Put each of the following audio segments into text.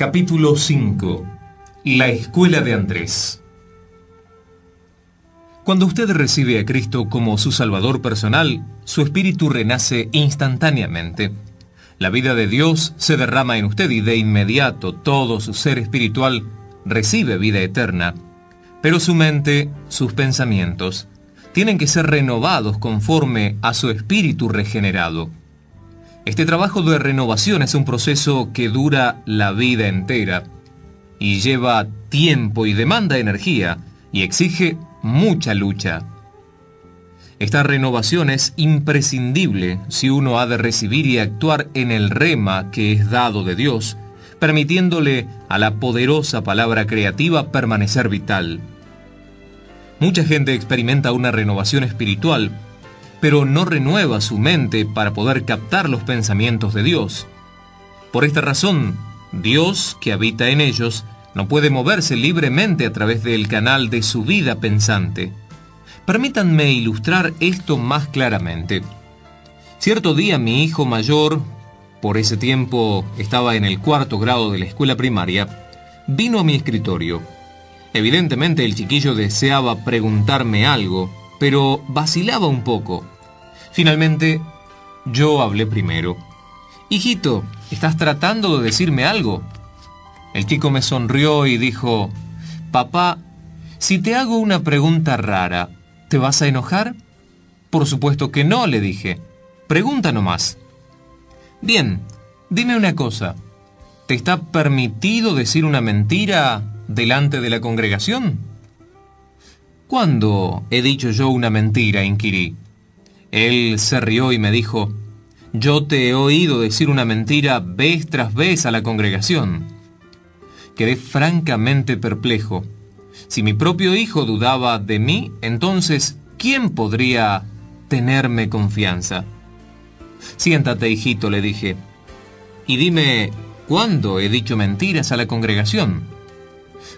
Capítulo 5 La Escuela de Andrés Cuando usted recibe a Cristo como su Salvador personal, su espíritu renace instantáneamente. La vida de Dios se derrama en usted y de inmediato todo su ser espiritual recibe vida eterna. Pero su mente, sus pensamientos, tienen que ser renovados conforme a su espíritu regenerado. Este trabajo de renovación es un proceso que dura la vida entera y lleva tiempo y demanda energía y exige mucha lucha. Esta renovación es imprescindible si uno ha de recibir y actuar en el rema que es dado de Dios, permitiéndole a la poderosa palabra creativa permanecer vital. Mucha gente experimenta una renovación espiritual pero no renueva su mente para poder captar los pensamientos de Dios. Por esta razón, Dios, que habita en ellos, no puede moverse libremente a través del canal de su vida pensante. Permítanme ilustrar esto más claramente. Cierto día mi hijo mayor, por ese tiempo estaba en el cuarto grado de la escuela primaria, vino a mi escritorio. Evidentemente el chiquillo deseaba preguntarme algo, pero vacilaba un poco. Finalmente, yo hablé primero. Hijito, ¿estás tratando de decirme algo? El chico me sonrió y dijo, Papá, si te hago una pregunta rara, ¿te vas a enojar? Por supuesto que no, le dije. Pregunta nomás. Bien, dime una cosa. ¿Te está permitido decir una mentira delante de la congregación? ¿Cuándo he dicho yo una mentira? inquirí. Él se rió y me dijo, yo te he oído decir una mentira vez tras vez a la congregación. Quedé francamente perplejo. Si mi propio hijo dudaba de mí, entonces, ¿quién podría tenerme confianza? Siéntate, hijito, le dije, y dime, ¿cuándo he dicho mentiras a la congregación?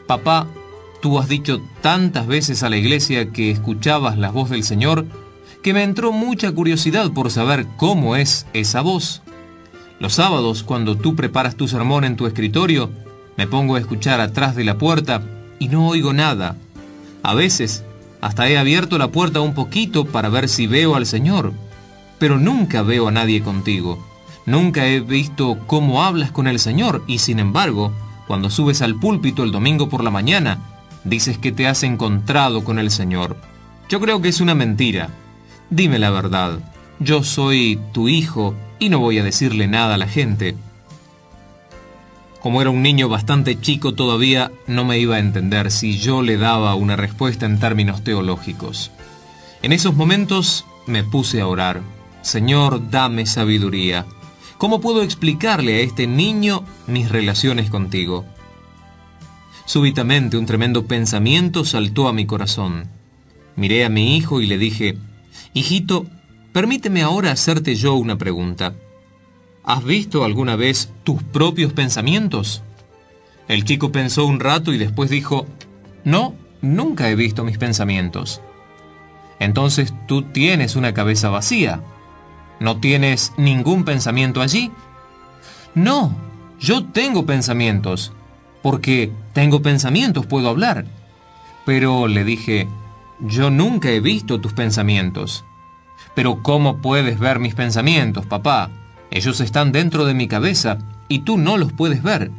Papá, Tú has dicho tantas veces a la iglesia que escuchabas la voz del Señor que me entró mucha curiosidad por saber cómo es esa voz. Los sábados, cuando tú preparas tu sermón en tu escritorio, me pongo a escuchar atrás de la puerta y no oigo nada. A veces, hasta he abierto la puerta un poquito para ver si veo al Señor, pero nunca veo a nadie contigo. Nunca he visto cómo hablas con el Señor y sin embargo, cuando subes al púlpito el domingo por la mañana, Dices que te has encontrado con el Señor. Yo creo que es una mentira. Dime la verdad. Yo soy tu hijo y no voy a decirle nada a la gente. Como era un niño bastante chico todavía, no me iba a entender si yo le daba una respuesta en términos teológicos. En esos momentos me puse a orar. Señor, dame sabiduría. ¿Cómo puedo explicarle a este niño mis relaciones contigo? Súbitamente un tremendo pensamiento saltó a mi corazón. Miré a mi hijo y le dije, Hijito, permíteme ahora hacerte yo una pregunta. ¿Has visto alguna vez tus propios pensamientos? El chico pensó un rato y después dijo, No, nunca he visto mis pensamientos. Entonces tú tienes una cabeza vacía. ¿No tienes ningún pensamiento allí? No, yo tengo pensamientos porque tengo pensamientos, puedo hablar. Pero le dije, yo nunca he visto tus pensamientos. Pero ¿cómo puedes ver mis pensamientos, papá? Ellos están dentro de mi cabeza y tú no los puedes ver.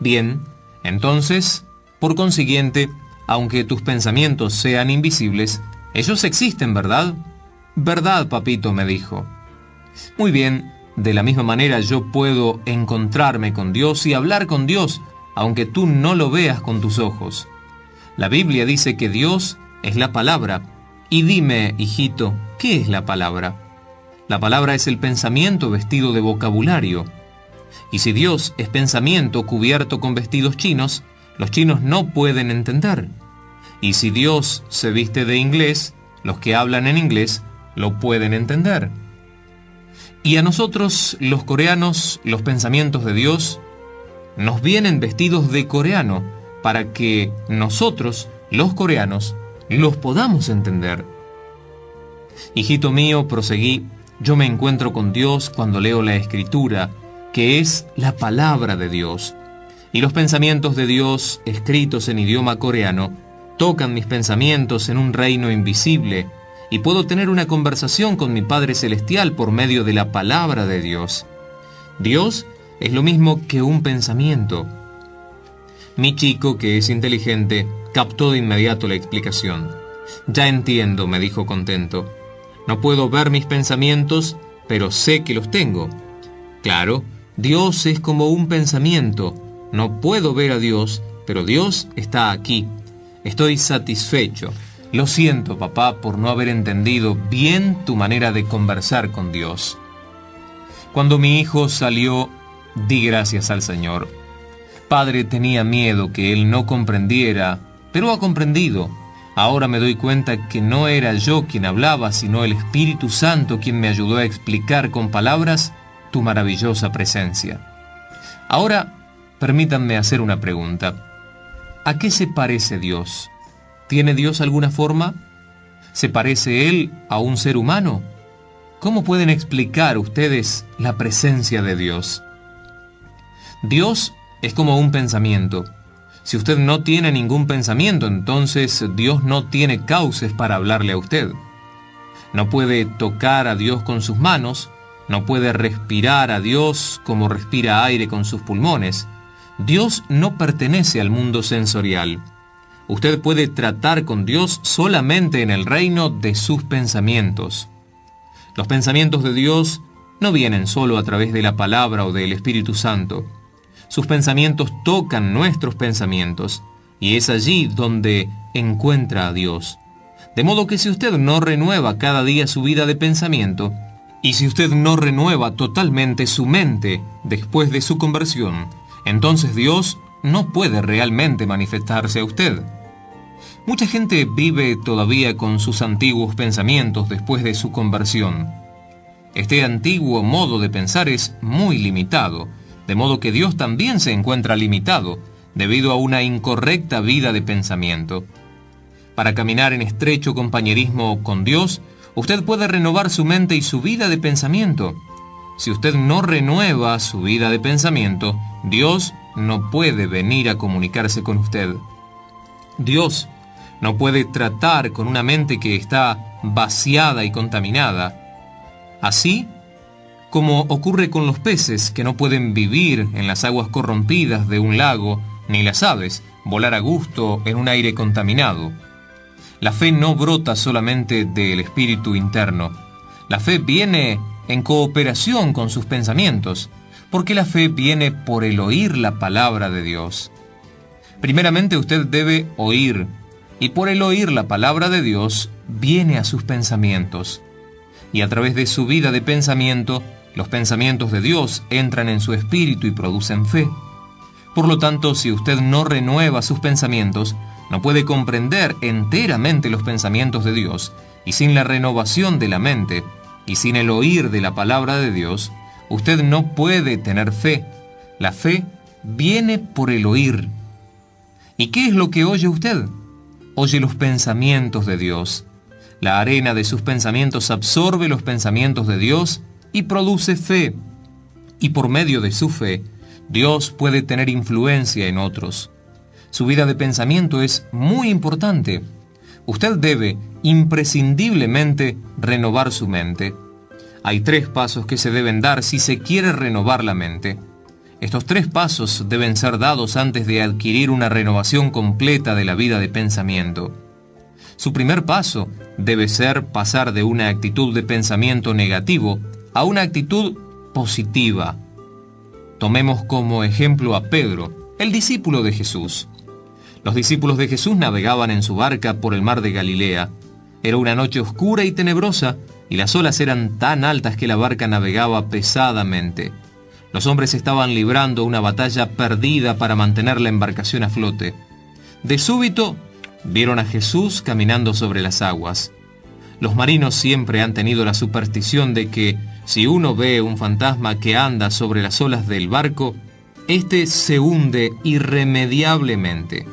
Bien, entonces, por consiguiente, aunque tus pensamientos sean invisibles, ellos existen, ¿verdad? Verdad, papito, me dijo. Muy bien, de la misma manera yo puedo encontrarme con Dios y hablar con Dios, aunque tú no lo veas con tus ojos. La Biblia dice que Dios es la palabra. Y dime, hijito, ¿qué es la palabra? La palabra es el pensamiento vestido de vocabulario. Y si Dios es pensamiento cubierto con vestidos chinos, los chinos no pueden entender. Y si Dios se viste de inglés, los que hablan en inglés lo pueden entender. Y a nosotros, los coreanos, los pensamientos de Dios nos vienen vestidos de coreano para que nosotros, los coreanos, los podamos entender. Hijito mío, proseguí, yo me encuentro con Dios cuando leo la escritura, que es la palabra de Dios. Y los pensamientos de Dios, escritos en idioma coreano, tocan mis pensamientos en un reino invisible, y puedo tener una conversación con mi Padre Celestial por medio de la palabra de Dios. Dios es lo mismo que un pensamiento. Mi chico, que es inteligente, captó de inmediato la explicación. Ya entiendo, me dijo contento. No puedo ver mis pensamientos, pero sé que los tengo. Claro, Dios es como un pensamiento. No puedo ver a Dios, pero Dios está aquí. Estoy satisfecho. Lo siento, papá, por no haber entendido bien tu manera de conversar con Dios. Cuando mi hijo salió, di gracias al Señor. Padre tenía miedo que él no comprendiera, pero ha comprendido. Ahora me doy cuenta que no era yo quien hablaba, sino el Espíritu Santo quien me ayudó a explicar con palabras tu maravillosa presencia. Ahora, permítanme hacer una pregunta. ¿A qué se parece Dios? ¿Tiene Dios alguna forma? ¿Se parece Él a un ser humano? ¿Cómo pueden explicar ustedes la presencia de Dios? Dios es como un pensamiento. Si usted no tiene ningún pensamiento, entonces Dios no tiene cauces para hablarle a usted. No puede tocar a Dios con sus manos, no puede respirar a Dios como respira aire con sus pulmones, Dios no pertenece al mundo sensorial. Usted puede tratar con Dios solamente en el reino de sus pensamientos. Los pensamientos de Dios no vienen solo a través de la palabra o del Espíritu Santo. Sus pensamientos tocan nuestros pensamientos y es allí donde encuentra a Dios. De modo que si usted no renueva cada día su vida de pensamiento, y si usted no renueva totalmente su mente después de su conversión, entonces Dios no puede realmente manifestarse a usted. Mucha gente vive todavía con sus antiguos pensamientos después de su conversión. Este antiguo modo de pensar es muy limitado, de modo que Dios también se encuentra limitado debido a una incorrecta vida de pensamiento. Para caminar en estrecho compañerismo con Dios, usted puede renovar su mente y su vida de pensamiento. Si usted no renueva su vida de pensamiento, Dios no puede venir a comunicarse con usted. Dios no puede tratar con una mente que está vaciada y contaminada. Así como ocurre con los peces que no pueden vivir en las aguas corrompidas de un lago, ni las aves volar a gusto en un aire contaminado. La fe no brota solamente del espíritu interno. La fe viene en cooperación con sus pensamientos porque la fe viene por el oír la palabra de Dios. Primeramente usted debe oír, y por el oír la palabra de Dios viene a sus pensamientos. Y a través de su vida de pensamiento, los pensamientos de Dios entran en su espíritu y producen fe. Por lo tanto, si usted no renueva sus pensamientos, no puede comprender enteramente los pensamientos de Dios, y sin la renovación de la mente, y sin el oír de la palabra de Dios, Usted no puede tener fe. La fe viene por el oír. ¿Y qué es lo que oye usted? Oye los pensamientos de Dios. La arena de sus pensamientos absorbe los pensamientos de Dios y produce fe. Y por medio de su fe, Dios puede tener influencia en otros. Su vida de pensamiento es muy importante. Usted debe imprescindiblemente renovar su mente. Hay tres pasos que se deben dar si se quiere renovar la mente. Estos tres pasos deben ser dados antes de adquirir una renovación completa de la vida de pensamiento. Su primer paso debe ser pasar de una actitud de pensamiento negativo a una actitud positiva. Tomemos como ejemplo a Pedro, el discípulo de Jesús. Los discípulos de Jesús navegaban en su barca por el mar de Galilea. Era una noche oscura y tenebrosa, y las olas eran tan altas que la barca navegaba pesadamente. Los hombres estaban librando una batalla perdida para mantener la embarcación a flote. De súbito, vieron a Jesús caminando sobre las aguas. Los marinos siempre han tenido la superstición de que si uno ve un fantasma que anda sobre las olas del barco, éste se hunde irremediablemente.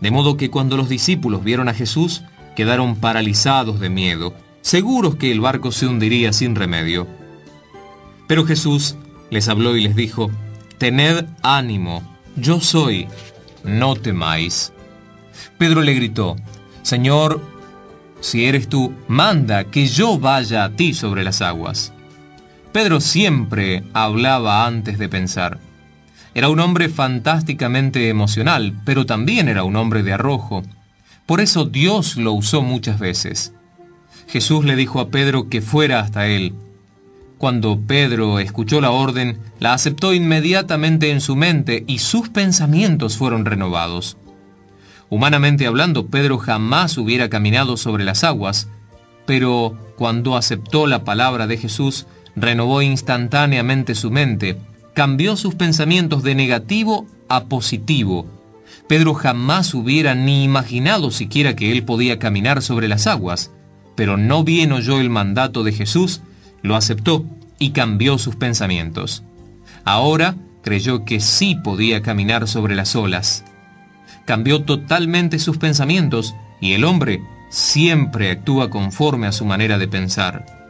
De modo que cuando los discípulos vieron a Jesús, quedaron paralizados de miedo seguros que el barco se hundiría sin remedio. Pero Jesús les habló y les dijo, Tened ánimo, yo soy, no temáis. Pedro le gritó, Señor, si eres tú, manda que yo vaya a ti sobre las aguas. Pedro siempre hablaba antes de pensar. Era un hombre fantásticamente emocional, pero también era un hombre de arrojo. Por eso Dios lo usó muchas veces. Jesús le dijo a Pedro que fuera hasta él. Cuando Pedro escuchó la orden, la aceptó inmediatamente en su mente y sus pensamientos fueron renovados. Humanamente hablando, Pedro jamás hubiera caminado sobre las aguas, pero cuando aceptó la palabra de Jesús, renovó instantáneamente su mente, cambió sus pensamientos de negativo a positivo. Pedro jamás hubiera ni imaginado siquiera que él podía caminar sobre las aguas, pero no bien oyó el mandato de Jesús, lo aceptó y cambió sus pensamientos. Ahora creyó que sí podía caminar sobre las olas cambió totalmente sus pensamientos y el hombre siempre actúa conforme a su manera de pensar.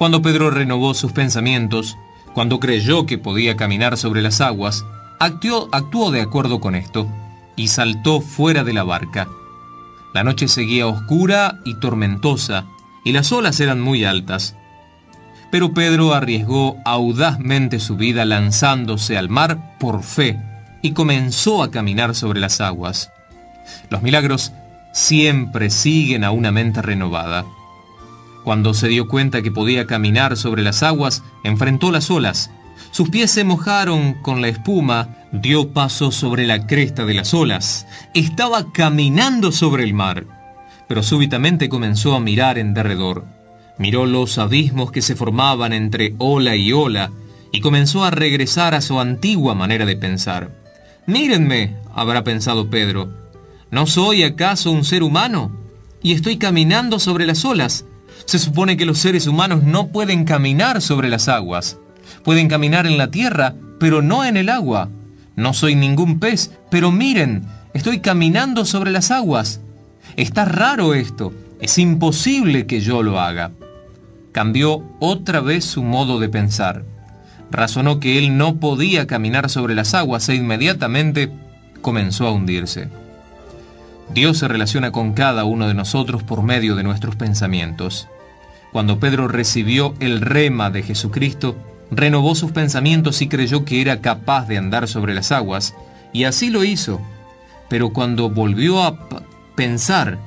Cuando Pedro renovó sus pensamientos, cuando creyó que podía caminar sobre las aguas, actuó, actuó de acuerdo con esto y saltó fuera de la barca. La noche seguía oscura y tormentosa y las olas eran muy altas. Pero Pedro arriesgó audazmente su vida lanzándose al mar por fe y comenzó a caminar sobre las aguas. Los milagros siempre siguen a una mente renovada. Cuando se dio cuenta que podía caminar sobre las aguas, enfrentó las olas. Sus pies se mojaron con la espuma, dio paso sobre la cresta de las olas. Estaba caminando sobre el mar. Pero súbitamente comenzó a mirar en derredor. Miró los abismos que se formaban entre ola y ola y comenzó a regresar a su antigua manera de pensar. Mírenme, habrá pensado Pedro, ¿no soy acaso un ser humano? Y estoy caminando sobre las olas. Se supone que los seres humanos no pueden caminar sobre las aguas. Pueden caminar en la tierra, pero no en el agua. No soy ningún pez, pero miren, estoy caminando sobre las aguas. Está raro esto. Es imposible que yo lo haga. Cambió otra vez su modo de pensar razonó que él no podía caminar sobre las aguas e inmediatamente comenzó a hundirse. Dios se relaciona con cada uno de nosotros por medio de nuestros pensamientos. Cuando Pedro recibió el rema de Jesucristo, renovó sus pensamientos y creyó que era capaz de andar sobre las aguas, y así lo hizo. Pero cuando volvió a pensar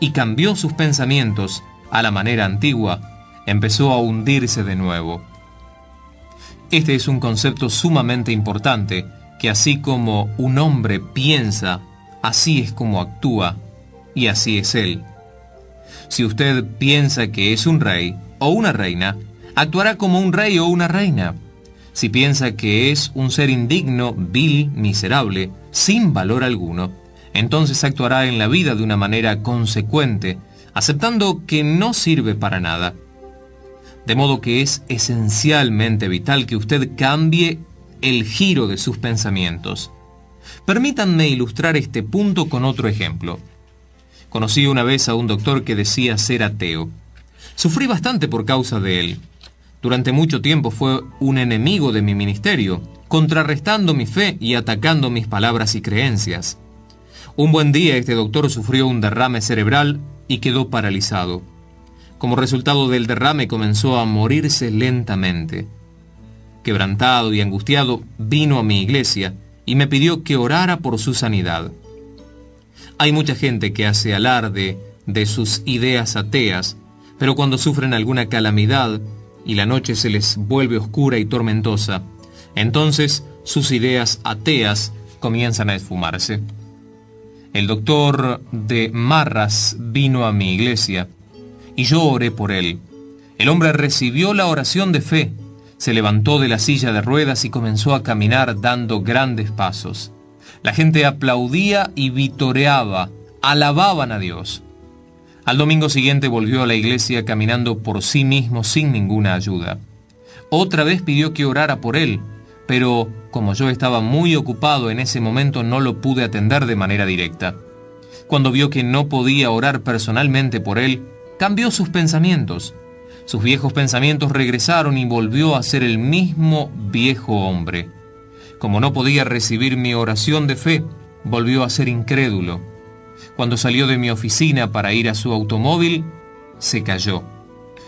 y cambió sus pensamientos a la manera antigua, empezó a hundirse de nuevo. Este es un concepto sumamente importante, que así como un hombre piensa, así es como actúa, y así es él. Si usted piensa que es un rey o una reina, actuará como un rey o una reina. Si piensa que es un ser indigno, vil, miserable, sin valor alguno, entonces actuará en la vida de una manera consecuente, aceptando que no sirve para nada de modo que es esencialmente vital que usted cambie el giro de sus pensamientos. Permítanme ilustrar este punto con otro ejemplo. Conocí una vez a un doctor que decía ser ateo. Sufrí bastante por causa de él. Durante mucho tiempo fue un enemigo de mi ministerio, contrarrestando mi fe y atacando mis palabras y creencias. Un buen día este doctor sufrió un derrame cerebral y quedó paralizado. Como resultado del derrame comenzó a morirse lentamente. Quebrantado y angustiado, vino a mi iglesia y me pidió que orara por su sanidad. Hay mucha gente que hace alarde de sus ideas ateas, pero cuando sufren alguna calamidad y la noche se les vuelve oscura y tormentosa, entonces sus ideas ateas comienzan a esfumarse. El doctor de Marras vino a mi iglesia y yo oré por él. El hombre recibió la oración de fe, se levantó de la silla de ruedas y comenzó a caminar dando grandes pasos. La gente aplaudía y vitoreaba, alababan a Dios. Al domingo siguiente volvió a la iglesia caminando por sí mismo sin ninguna ayuda. Otra vez pidió que orara por él, pero como yo estaba muy ocupado en ese momento no lo pude atender de manera directa. Cuando vio que no podía orar personalmente por él, cambió sus pensamientos. Sus viejos pensamientos regresaron y volvió a ser el mismo viejo hombre. Como no podía recibir mi oración de fe, volvió a ser incrédulo. Cuando salió de mi oficina para ir a su automóvil, se cayó.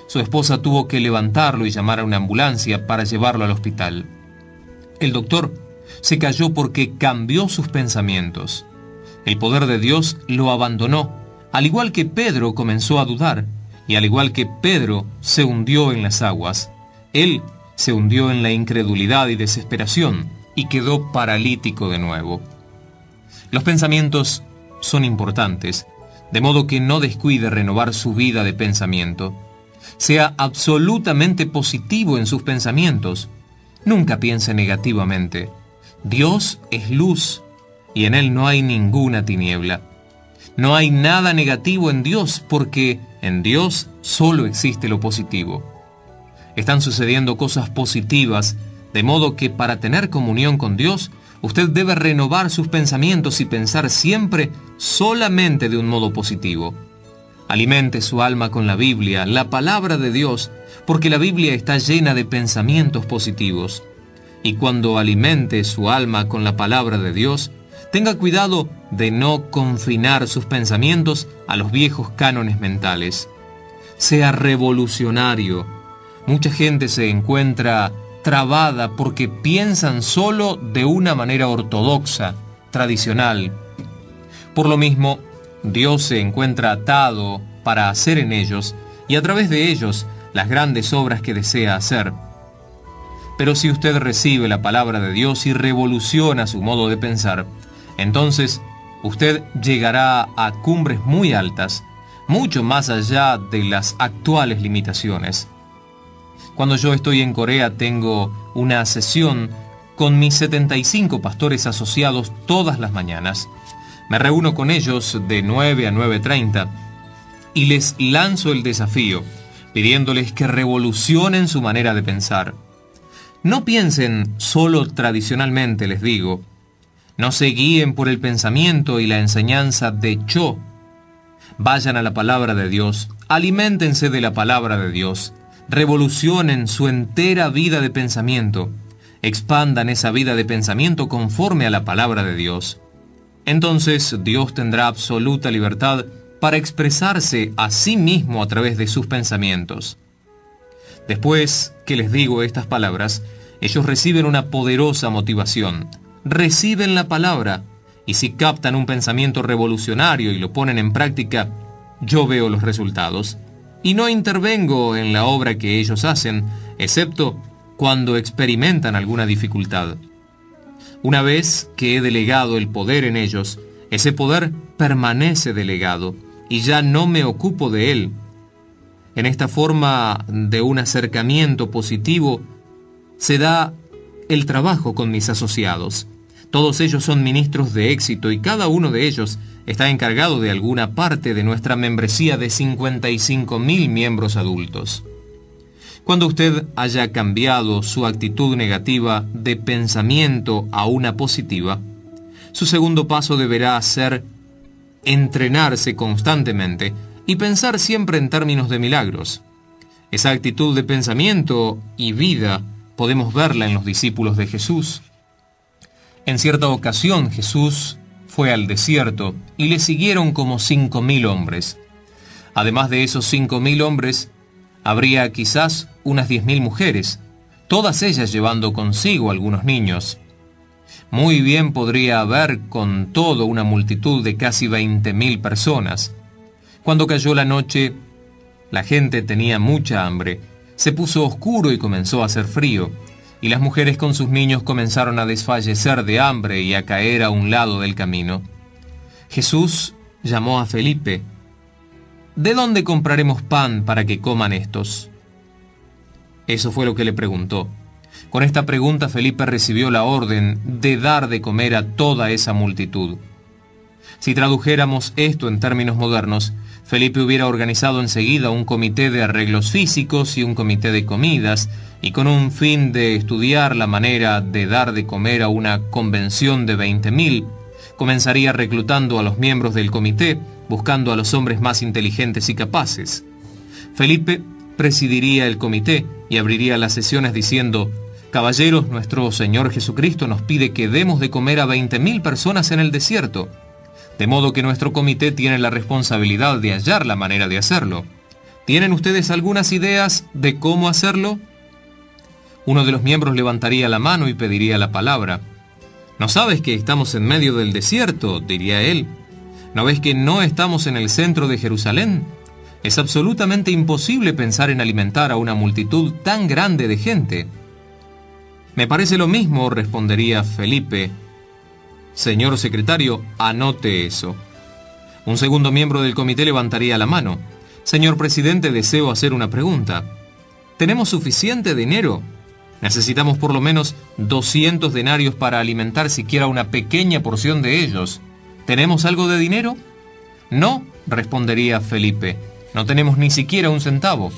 Su esposa tuvo que levantarlo y llamar a una ambulancia para llevarlo al hospital. El doctor se cayó porque cambió sus pensamientos. El poder de Dios lo abandonó, al igual que Pedro comenzó a dudar, y al igual que Pedro se hundió en las aguas, él se hundió en la incredulidad y desesperación y quedó paralítico de nuevo. Los pensamientos son importantes, de modo que no descuide renovar su vida de pensamiento. Sea absolutamente positivo en sus pensamientos. Nunca piense negativamente. Dios es luz y en Él no hay ninguna tiniebla. No hay nada negativo en Dios porque en Dios solo existe lo positivo. Están sucediendo cosas positivas, de modo que para tener comunión con Dios, usted debe renovar sus pensamientos y pensar siempre solamente de un modo positivo. Alimente su alma con la Biblia, la palabra de Dios, porque la Biblia está llena de pensamientos positivos. Y cuando alimente su alma con la palabra de Dios, tenga cuidado de no confinar sus pensamientos a los viejos cánones mentales. Sea revolucionario. Mucha gente se encuentra trabada porque piensan solo de una manera ortodoxa, tradicional. Por lo mismo, Dios se encuentra atado para hacer en ellos y a través de ellos las grandes obras que desea hacer. Pero si usted recibe la palabra de Dios y revoluciona su modo de pensar, entonces usted llegará a cumbres muy altas, mucho más allá de las actuales limitaciones. Cuando yo estoy en Corea tengo una sesión con mis 75 pastores asociados todas las mañanas. Me reúno con ellos de 9 a 9.30 y les lanzo el desafío, pidiéndoles que revolucionen su manera de pensar. No piensen solo tradicionalmente, les digo. No se guíen por el pensamiento y la enseñanza de Cho. Vayan a la palabra de Dios, aliméntense de la palabra de Dios, revolucionen su entera vida de pensamiento, expandan esa vida de pensamiento conforme a la palabra de Dios. Entonces Dios tendrá absoluta libertad para expresarse a sí mismo a través de sus pensamientos. Después que les digo estas palabras, ellos reciben una poderosa motivación, reciben la palabra, y si captan un pensamiento revolucionario y lo ponen en práctica, yo veo los resultados y no intervengo en la obra que ellos hacen, excepto cuando experimentan alguna dificultad. Una vez que he delegado el poder en ellos, ese poder permanece delegado y ya no me ocupo de él. En esta forma de un acercamiento positivo se da el trabajo con mis asociados. Todos ellos son ministros de éxito y cada uno de ellos está encargado de alguna parte de nuestra membresía de 55 mil miembros adultos. Cuando usted haya cambiado su actitud negativa de pensamiento a una positiva, su segundo paso deberá ser entrenarse constantemente y pensar siempre en términos de milagros. Esa actitud de pensamiento y vida podemos verla en los discípulos de Jesús. En cierta ocasión Jesús fue al desierto y le siguieron como cinco mil hombres. Además de esos cinco mil hombres, habría quizás unas diez mil mujeres, todas ellas llevando consigo algunos niños. Muy bien podría haber con todo una multitud de casi veinte mil personas. Cuando cayó la noche, la gente tenía mucha hambre, se puso oscuro y comenzó a hacer frío y las mujeres con sus niños comenzaron a desfallecer de hambre y a caer a un lado del camino. Jesús llamó a Felipe. ¿De dónde compraremos pan para que coman estos? Eso fue lo que le preguntó. Con esta pregunta Felipe recibió la orden de dar de comer a toda esa multitud. Si tradujéramos esto en términos modernos, Felipe hubiera organizado enseguida un comité de arreglos físicos y un comité de comidas, y con un fin de estudiar la manera de dar de comer a una convención de 20.000, comenzaría reclutando a los miembros del comité, buscando a los hombres más inteligentes y capaces. Felipe presidiría el comité y abriría las sesiones diciendo, Caballeros, nuestro Señor Jesucristo nos pide que demos de comer a 20.000 personas en el desierto, de modo que nuestro comité tiene la responsabilidad de hallar la manera de hacerlo. ¿Tienen ustedes algunas ideas de cómo hacerlo? Uno de los miembros levantaría la mano y pediría la palabra. ¿No sabes que estamos en medio del desierto? diría él. ¿No ves que no estamos en el centro de Jerusalén? Es absolutamente imposible pensar en alimentar a una multitud tan grande de gente. Me parece lo mismo, respondería Felipe. Señor secretario, anote eso. Un segundo miembro del comité levantaría la mano. Señor presidente, deseo hacer una pregunta. ¿Tenemos suficiente dinero? Necesitamos por lo menos 200 denarios para alimentar siquiera una pequeña porción de ellos. ¿Tenemos algo de dinero? No, respondería Felipe. No tenemos ni siquiera un centavo.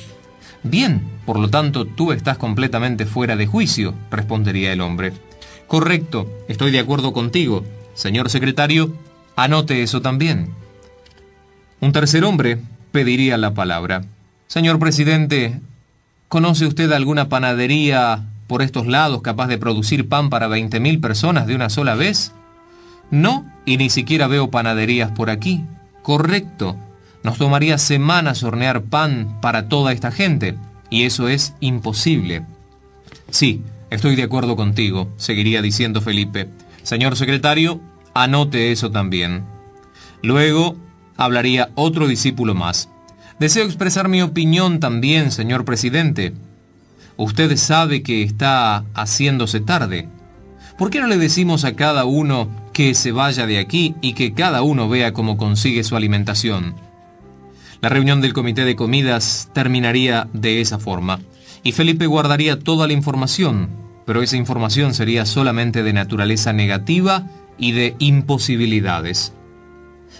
Bien, por lo tanto, tú estás completamente fuera de juicio, respondería el hombre. Correcto, estoy de acuerdo contigo. Señor secretario, anote eso también. Un tercer hombre pediría la palabra. Señor presidente, ¿conoce usted alguna panadería por estos lados capaz de producir pan para 20.000 personas de una sola vez? No, y ni siquiera veo panaderías por aquí. Correcto, nos tomaría semanas hornear pan para toda esta gente, y eso es imposible. Sí, estoy de acuerdo contigo, seguiría diciendo Felipe. Señor secretario, anote eso también. Luego hablaría otro discípulo más. Deseo expresar mi opinión también, señor presidente. Usted sabe que está haciéndose tarde. ¿Por qué no le decimos a cada uno que se vaya de aquí y que cada uno vea cómo consigue su alimentación? La reunión del comité de comidas terminaría de esa forma, y Felipe guardaría toda la información, pero esa información sería solamente de naturaleza negativa y de imposibilidades.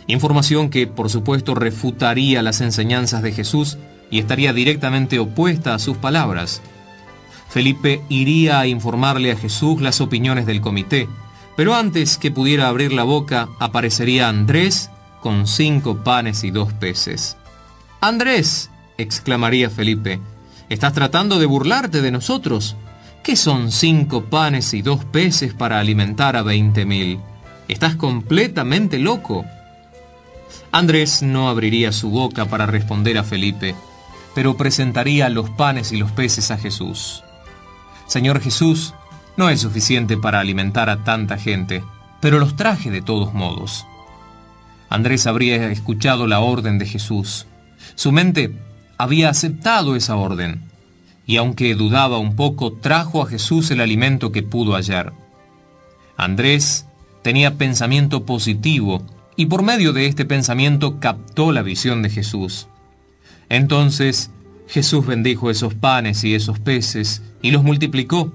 Información que, por supuesto, refutaría las enseñanzas de Jesús y estaría directamente opuesta a sus palabras. Felipe iría a informarle a Jesús las opiniones del comité, pero antes que pudiera abrir la boca aparecería Andrés con cinco panes y dos peces. Andrés, exclamaría Felipe, estás tratando de burlarte de nosotros. ¿Qué son cinco panes y dos peces para alimentar a veinte mil? Estás completamente loco. Andrés no abriría su boca para responder a Felipe, pero presentaría los panes y los peces a Jesús. Señor Jesús, no es suficiente para alimentar a tanta gente, pero los traje de todos modos. Andrés habría escuchado la orden de Jesús, su mente había aceptado esa orden, y aunque dudaba un poco, trajo a Jesús el alimento que pudo hallar. Andrés tenía pensamiento positivo, y por medio de este pensamiento captó la visión de Jesús. Entonces Jesús bendijo esos panes y esos peces, y los multiplicó,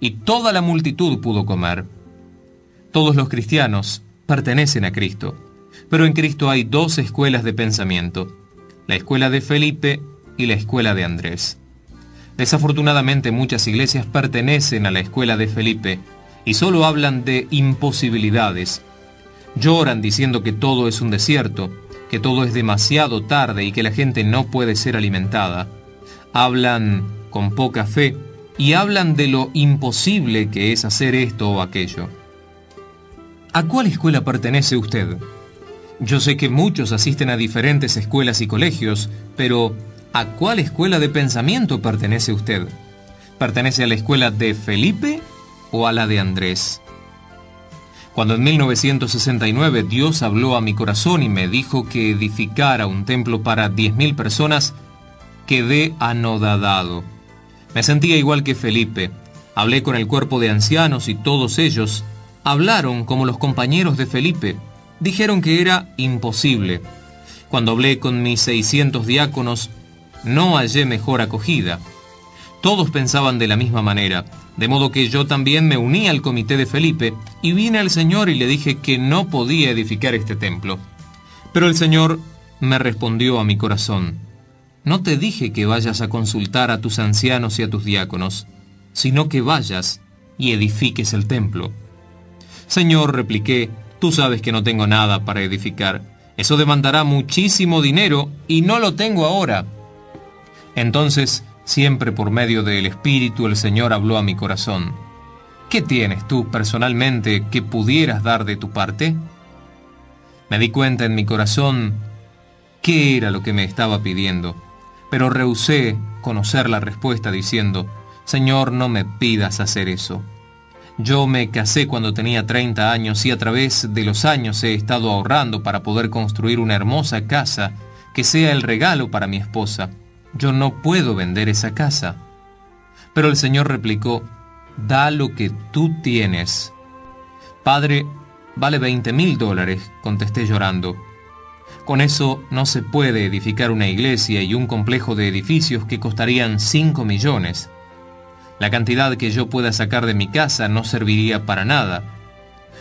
y toda la multitud pudo comer. Todos los cristianos pertenecen a Cristo, pero en Cristo hay dos escuelas de pensamiento la escuela de Felipe y la escuela de Andrés. Desafortunadamente muchas iglesias pertenecen a la escuela de Felipe y solo hablan de imposibilidades. Lloran diciendo que todo es un desierto, que todo es demasiado tarde y que la gente no puede ser alimentada. Hablan con poca fe y hablan de lo imposible que es hacer esto o aquello. ¿A cuál escuela pertenece usted? Yo sé que muchos asisten a diferentes escuelas y colegios, pero ¿a cuál escuela de pensamiento pertenece usted? ¿Pertenece a la escuela de Felipe o a la de Andrés? Cuando en 1969 Dios habló a mi corazón y me dijo que edificara un templo para 10.000 personas, quedé anodadado. Me sentía igual que Felipe. Hablé con el cuerpo de ancianos y todos ellos hablaron como los compañeros de Felipe dijeron que era imposible. Cuando hablé con mis 600 diáconos, no hallé mejor acogida. Todos pensaban de la misma manera, de modo que yo también me uní al comité de Felipe y vine al Señor y le dije que no podía edificar este templo. Pero el Señor me respondió a mi corazón, no te dije que vayas a consultar a tus ancianos y a tus diáconos, sino que vayas y edifiques el templo. Señor, repliqué, Tú sabes que no tengo nada para edificar. Eso demandará muchísimo dinero y no lo tengo ahora. Entonces Siempre por medio del Espíritu el Señor habló a mi corazón. ¿Qué tienes tú personalmente que pudieras dar de tu parte? Me di cuenta en mi corazón qué era lo que me estaba pidiendo, pero rehusé conocer la respuesta diciendo, Señor, no me pidas hacer eso. Yo me casé cuando tenía 30 años y a través de los años he estado ahorrando para poder construir una hermosa casa que sea el regalo para mi esposa. Yo no puedo vender esa casa. Pero el Señor replicó, da lo que tú tienes. Padre, vale 20 mil dólares, contesté llorando. Con eso no se puede edificar una iglesia y un complejo de edificios que costarían 5 millones. La cantidad que yo pueda sacar de mi casa no serviría para nada.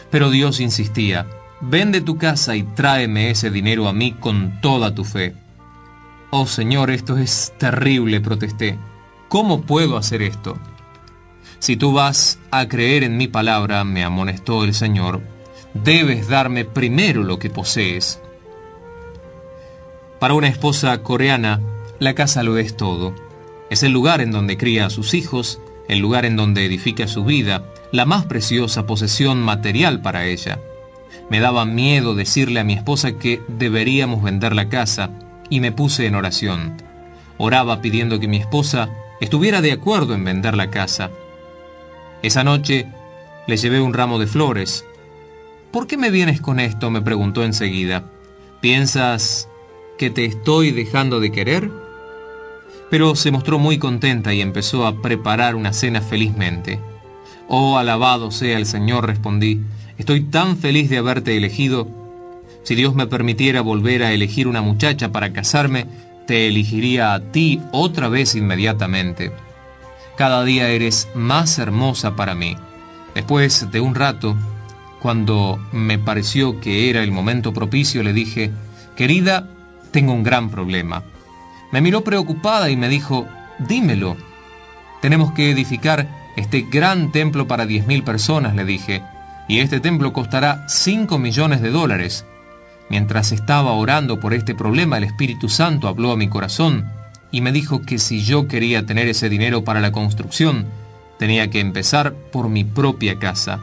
Pero Dios insistía, vende tu casa y tráeme ese dinero a mí con toda tu fe. Oh Señor, esto es terrible, protesté. ¿Cómo puedo hacer esto? Si tú vas a creer en mi palabra, me amonestó el Señor, debes darme primero lo que posees. Para una esposa coreana, la casa lo es todo. Es el lugar en donde cría a sus hijos, el lugar en donde edifica su vida, la más preciosa posesión material para ella. Me daba miedo decirle a mi esposa que deberíamos vender la casa y me puse en oración. Oraba pidiendo que mi esposa estuviera de acuerdo en vender la casa. Esa noche le llevé un ramo de flores. ¿Por qué me vienes con esto? me preguntó enseguida. ¿Piensas que te estoy dejando de querer? Pero se mostró muy contenta y empezó a preparar una cena felizmente. Oh, alabado sea el Señor, respondí. Estoy tan feliz de haberte elegido. Si Dios me permitiera volver a elegir una muchacha para casarme, te elegiría a ti otra vez inmediatamente. Cada día eres más hermosa para mí. Después de un rato, cuando me pareció que era el momento propicio, le dije, querida, tengo un gran problema. Me miró preocupada y me dijo, dímelo. Tenemos que edificar este gran templo para 10.000 personas, le dije, y este templo costará 5 millones de dólares. Mientras estaba orando por este problema, el Espíritu Santo habló a mi corazón y me dijo que si yo quería tener ese dinero para la construcción, tenía que empezar por mi propia casa.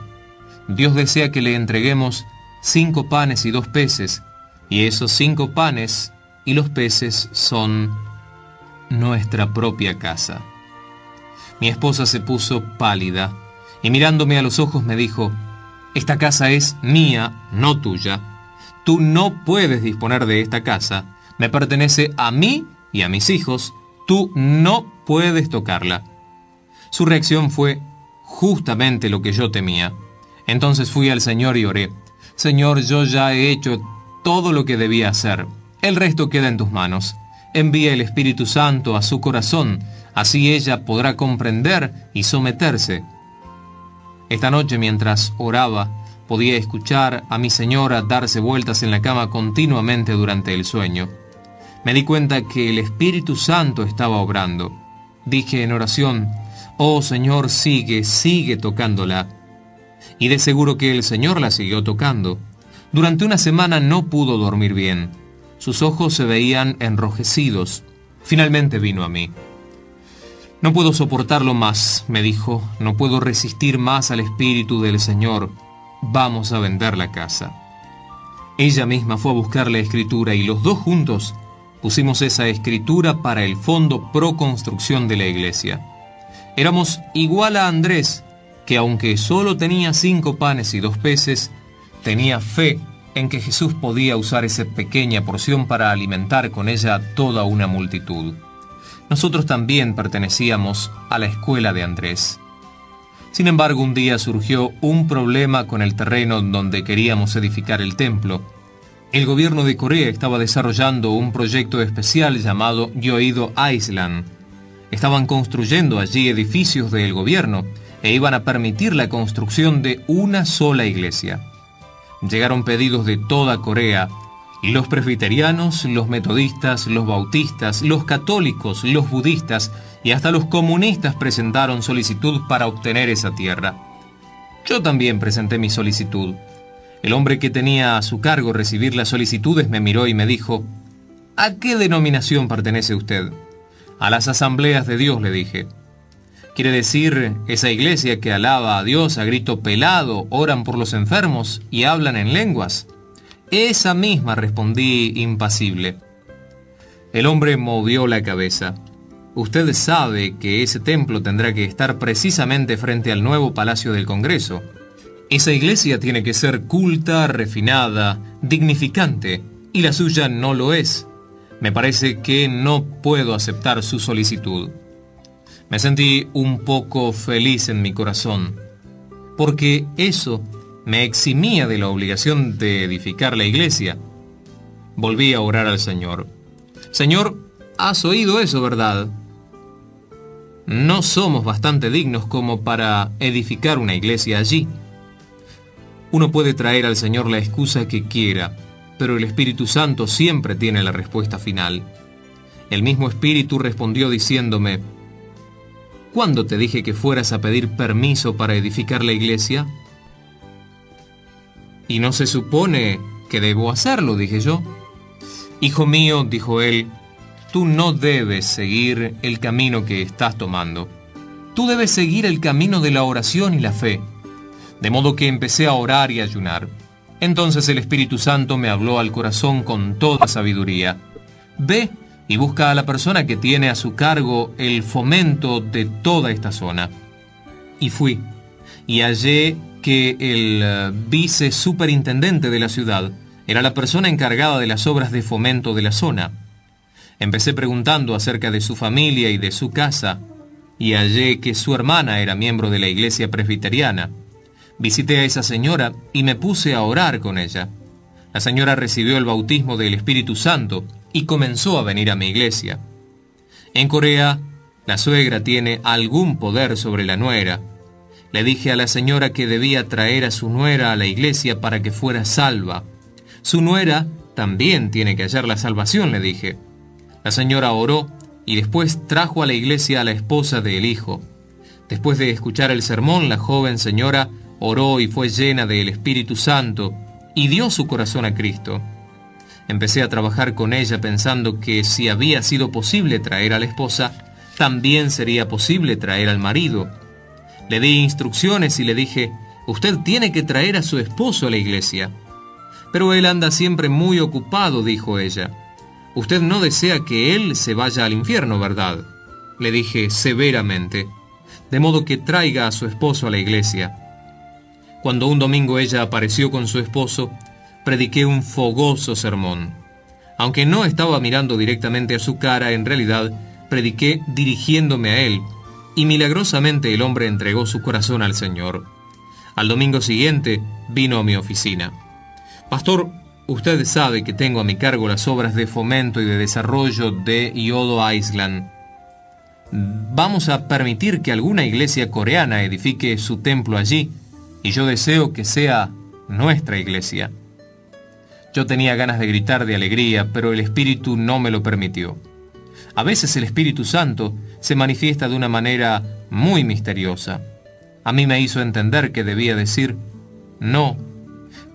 Dios desea que le entreguemos cinco panes y dos peces, y esos cinco panes y los peces son nuestra propia casa. Mi esposa se puso pálida y mirándome a los ojos me dijo, esta casa es mía, no tuya. Tú no puedes disponer de esta casa. Me pertenece a mí y a mis hijos. Tú no puedes tocarla. Su reacción fue justamente lo que yo temía. Entonces fui al Señor y oré. Señor, yo ya he hecho todo lo que debía hacer. El resto queda en tus manos. Envía el Espíritu Santo a su corazón, así ella podrá comprender y someterse. Esta noche mientras oraba, podía escuchar a mi señora darse vueltas en la cama continuamente durante el sueño. Me di cuenta que el Espíritu Santo estaba obrando. Dije en oración, Oh Señor, sigue, sigue tocándola. Y de seguro que el Señor la siguió tocando. Durante una semana no pudo dormir bien. Sus ojos se veían enrojecidos. Finalmente vino a mí. No puedo soportarlo más, me dijo, no puedo resistir más al Espíritu del Señor. Vamos a vender la casa. Ella misma fue a buscar la escritura y los dos juntos pusimos esa escritura para el fondo pro construcción de la iglesia. Éramos igual a Andrés, que aunque solo tenía cinco panes y dos peces, tenía fe en que Jesús podía usar esa pequeña porción para alimentar con ella toda una multitud. Nosotros también pertenecíamos a la escuela de Andrés. Sin embargo, un día surgió un problema con el terreno donde queríamos edificar el templo. El gobierno de Corea estaba desarrollando un proyecto especial llamado Yoido Island. Estaban construyendo allí edificios del gobierno e iban a permitir la construcción de una sola iglesia. Llegaron pedidos de toda Corea los presbiterianos, los metodistas, los bautistas, los católicos, los budistas y hasta los comunistas presentaron solicitud para obtener esa tierra. Yo también presenté mi solicitud. El hombre que tenía a su cargo recibir las solicitudes me miró y me dijo, ¿A qué denominación pertenece usted? A las asambleas de Dios le dije. Quiere decir, esa iglesia que alaba a Dios a grito pelado, oran por los enfermos y hablan en lenguas. Esa misma respondí impasible. El hombre movió la cabeza. Usted sabe que ese templo tendrá que estar precisamente frente al nuevo Palacio del Congreso. Esa iglesia tiene que ser culta, refinada, dignificante, y la suya no lo es. Me parece que no puedo aceptar su solicitud. Me sentí un poco feliz en mi corazón, porque eso me eximía de la obligación de edificar la iglesia. Volví a orar al Señor. Señor, has oído eso, ¿verdad? No somos bastante dignos como para edificar una iglesia allí. Uno puede traer al Señor la excusa que quiera, pero el Espíritu Santo siempre tiene la respuesta final. El mismo Espíritu respondió diciéndome, ¿Cuándo te dije que fueras a pedir permiso para edificar la iglesia? Y no se supone que debo hacerlo, dije yo. Hijo mío, dijo él, tú no debes seguir el camino que estás tomando. Tú debes seguir el camino de la oración y la fe. De modo que empecé a orar y ayunar. Entonces el Espíritu Santo me habló al corazón con toda sabiduría. Ve y busca a la persona que tiene a su cargo el fomento de toda esta zona. Y fui, y hallé que el eh, vice superintendente de la ciudad era la persona encargada de las obras de fomento de la zona. Empecé preguntando acerca de su familia y de su casa, y hallé que su hermana era miembro de la iglesia presbiteriana. Visité a esa señora y me puse a orar con ella. La señora recibió el bautismo del Espíritu Santo y comenzó a venir a mi iglesia. En Corea, la suegra tiene algún poder sobre la nuera. Le dije a la señora que debía traer a su nuera a la iglesia para que fuera salva. Su nuera también tiene que hallar la salvación, le dije. La señora oró y después trajo a la iglesia a la esposa del hijo. Después de escuchar el sermón, la joven señora oró y fue llena del Espíritu Santo y dio su corazón a Cristo. Empecé a trabajar con ella pensando que si había sido posible traer a la esposa, también sería posible traer al marido. Le di instrucciones y le dije, usted tiene que traer a su esposo a la iglesia. Pero él anda siempre muy ocupado, dijo ella. Usted no desea que él se vaya al infierno, ¿verdad? Le dije severamente, de modo que traiga a su esposo a la iglesia. Cuando un domingo ella apareció con su esposo, prediqué un fogoso sermón. Aunque no estaba mirando directamente a su cara, en realidad prediqué dirigiéndome a él, y milagrosamente el hombre entregó su corazón al Señor. Al domingo siguiente vino a mi oficina. Pastor, usted sabe que tengo a mi cargo las obras de fomento y de desarrollo de Yodo Island. Vamos a permitir que alguna iglesia coreana edifique su templo allí, y yo deseo que sea nuestra iglesia. Yo tenía ganas de gritar de alegría, pero el Espíritu no me lo permitió. A veces el Espíritu Santo se manifiesta de una manera muy misteriosa. A mí me hizo entender que debía decir no,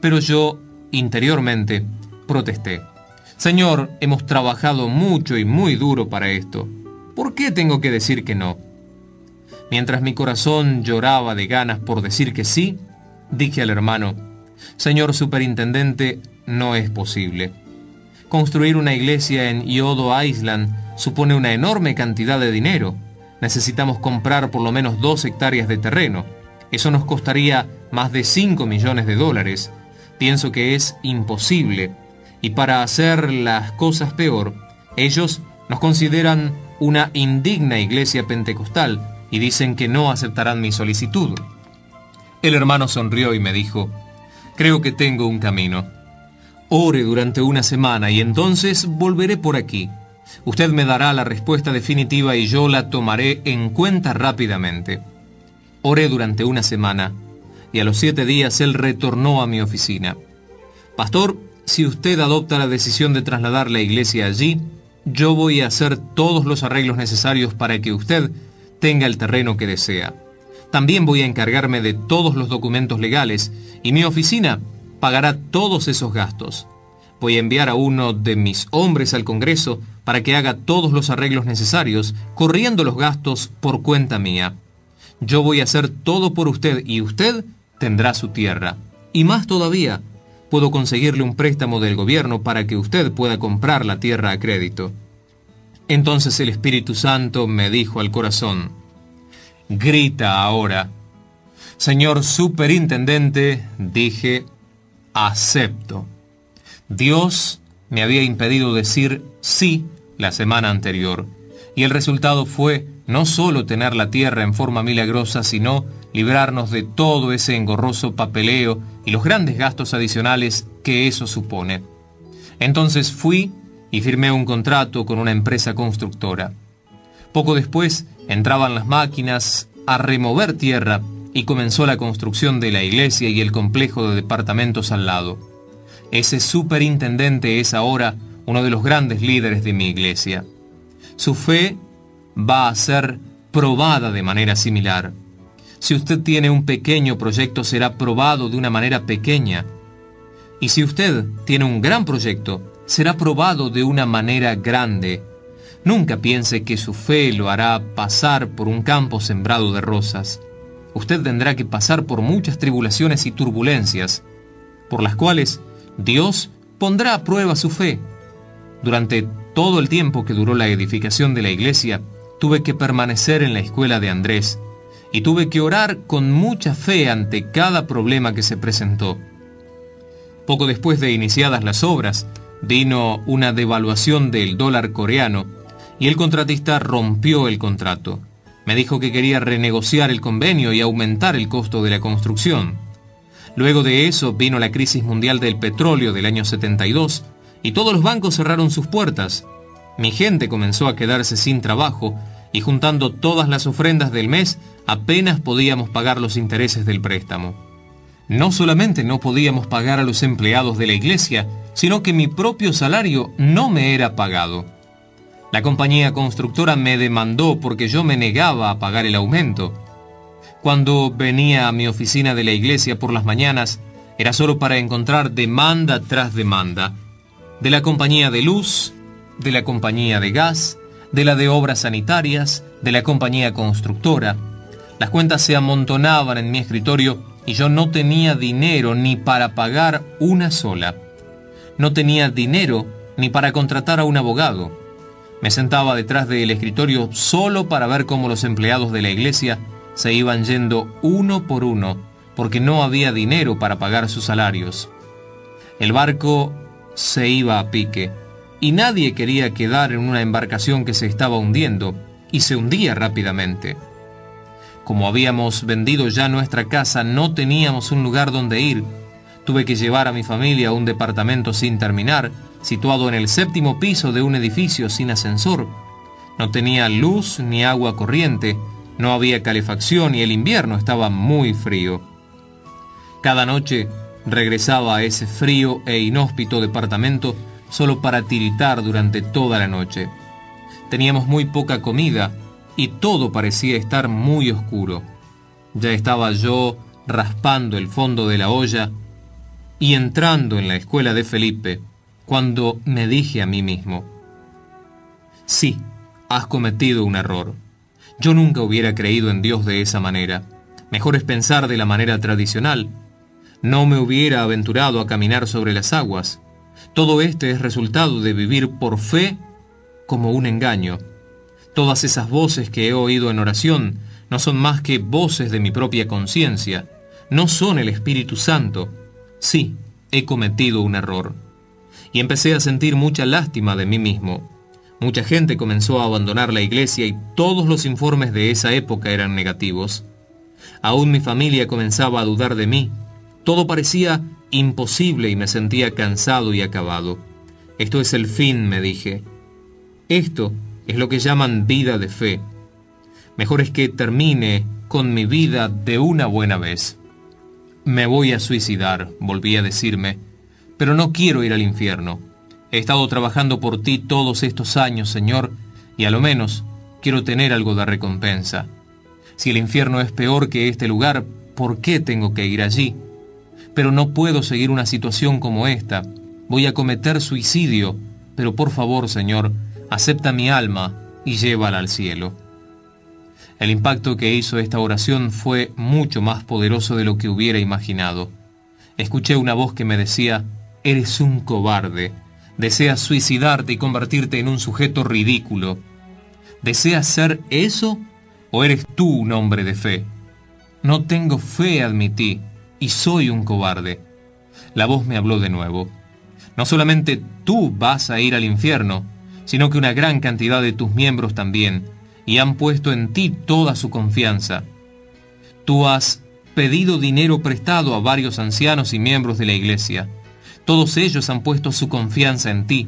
pero yo interiormente protesté. Señor, hemos trabajado mucho y muy duro para esto. ¿Por qué tengo que decir que no? Mientras mi corazón lloraba de ganas por decir que sí, dije al hermano, Señor Superintendente, no es posible. Construir una iglesia en Yodo Island supone una enorme cantidad de dinero. Necesitamos comprar por lo menos dos hectáreas de terreno. Eso nos costaría más de 5 millones de dólares. Pienso que es imposible. Y para hacer las cosas peor, ellos nos consideran una indigna iglesia pentecostal y dicen que no aceptarán mi solicitud. El hermano sonrió y me dijo, creo que tengo un camino. Ore durante una semana y entonces volveré por aquí. Usted me dará la respuesta definitiva y yo la tomaré en cuenta rápidamente. Oré durante una semana y a los siete días él retornó a mi oficina. Pastor, si usted adopta la decisión de trasladar la iglesia allí, yo voy a hacer todos los arreglos necesarios para que usted tenga el terreno que desea. También voy a encargarme de todos los documentos legales y mi oficina pagará todos esos gastos. Voy a enviar a uno de mis hombres al Congreso para que haga todos los arreglos necesarios, corriendo los gastos por cuenta mía. Yo voy a hacer todo por usted y usted tendrá su tierra. Y más todavía, puedo conseguirle un préstamo del gobierno para que usted pueda comprar la tierra a crédito. Entonces el Espíritu Santo me dijo al corazón, grita ahora. Señor superintendente, dije, acepto. Dios me había impedido decir sí la semana anterior, y el resultado fue no solo tener la tierra en forma milagrosa, sino librarnos de todo ese engorroso papeleo y los grandes gastos adicionales que eso supone. Entonces fui y firmé un contrato con una empresa constructora. Poco después entraban las máquinas a remover tierra y comenzó la construcción de la iglesia y el complejo de departamentos al lado. Ese superintendente es ahora uno de los grandes líderes de mi iglesia. Su fe va a ser probada de manera similar. Si usted tiene un pequeño proyecto, será probado de una manera pequeña. Y si usted tiene un gran proyecto, será probado de una manera grande. Nunca piense que su fe lo hará pasar por un campo sembrado de rosas. Usted tendrá que pasar por muchas tribulaciones y turbulencias, por las cuales Dios pondrá a prueba su fe. Durante todo el tiempo que duró la edificación de la iglesia, tuve que permanecer en la escuela de Andrés, y tuve que orar con mucha fe ante cada problema que se presentó. Poco después de iniciadas las obras, vino una devaluación del dólar coreano y el contratista rompió el contrato. Me dijo que quería renegociar el convenio y aumentar el costo de la construcción. Luego de eso vino la crisis mundial del petróleo del año 72 y todos los bancos cerraron sus puertas. Mi gente comenzó a quedarse sin trabajo y juntando todas las ofrendas del mes apenas podíamos pagar los intereses del préstamo. No solamente no podíamos pagar a los empleados de la iglesia, sino que mi propio salario no me era pagado. La compañía constructora me demandó porque yo me negaba a pagar el aumento. Cuando venía a mi oficina de la iglesia por las mañanas, era solo para encontrar demanda tras demanda. De la compañía de luz, de la compañía de gas, de la de obras sanitarias, de la compañía constructora. Las cuentas se amontonaban en mi escritorio y yo no tenía dinero ni para pagar una sola. No tenía dinero ni para contratar a un abogado. Me sentaba detrás del escritorio solo para ver cómo los empleados de la iglesia se iban yendo uno por uno porque no había dinero para pagar sus salarios. El barco se iba a pique y nadie quería quedar en una embarcación que se estaba hundiendo y se hundía rápidamente. Como habíamos vendido ya nuestra casa, no teníamos un lugar donde ir. Tuve que llevar a mi familia a un departamento sin terminar, situado en el séptimo piso de un edificio sin ascensor. No tenía luz ni agua corriente, no había calefacción y el invierno estaba muy frío. Cada noche regresaba a ese frío e inhóspito departamento solo para tiritar durante toda la noche. Teníamos muy poca comida y todo parecía estar muy oscuro. Ya estaba yo raspando el fondo de la olla y entrando en la escuela de Felipe, cuando me dije a mí mismo, sí, has cometido un error. Yo nunca hubiera creído en Dios de esa manera. Mejor es pensar de la manera tradicional. No me hubiera aventurado a caminar sobre las aguas. Todo este es resultado de vivir por fe como un engaño. Todas esas voces que he oído en oración no son más que voces de mi propia conciencia, no son el Espíritu Santo. Sí, he cometido un error. Y empecé a sentir mucha lástima de mí mismo. Mucha gente comenzó a abandonar la iglesia y todos los informes de esa época eran negativos. Aún mi familia comenzaba a dudar de mí. Todo parecía imposible y me sentía cansado y acabado. Esto es el fin, me dije. Esto es lo que llaman vida de fe. Mejor es que termine con mi vida de una buena vez. Me voy a suicidar, volví a decirme, pero no quiero ir al infierno. He estado trabajando por ti todos estos años, Señor, y a lo menos quiero tener algo de recompensa. Si el infierno es peor que este lugar, ¿por qué tengo que ir allí? Pero no puedo seguir una situación como esta. voy a cometer suicidio, pero por favor, Señor, acepta mi alma y llévala al cielo. El impacto que hizo esta oración fue mucho más poderoso de lo que hubiera imaginado. Escuché una voz que me decía, eres un cobarde, deseas suicidarte y convertirte en un sujeto ridículo. ¿Deseas ser eso o eres tú un hombre de fe? No tengo fe, admití, y soy un cobarde. La voz me habló de nuevo. No solamente tú vas a ir al infierno, sino que una gran cantidad de tus miembros también, y han puesto en ti toda su confianza. Tú has pedido dinero prestado a varios ancianos y miembros de la iglesia. Todos ellos han puesto su confianza en ti.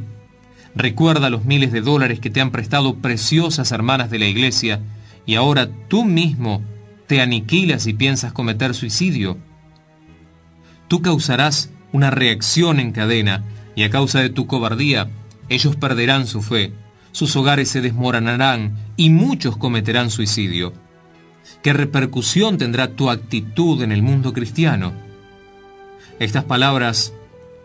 Recuerda los miles de dólares que te han prestado preciosas hermanas de la iglesia, y ahora tú mismo te aniquilas y piensas cometer suicidio. Tú causarás una reacción en cadena y a causa de tu cobardía, ellos perderán su fe, sus hogares se desmoronarán y muchos cometerán suicidio. ¿Qué repercusión tendrá tu actitud en el mundo cristiano? Estas palabras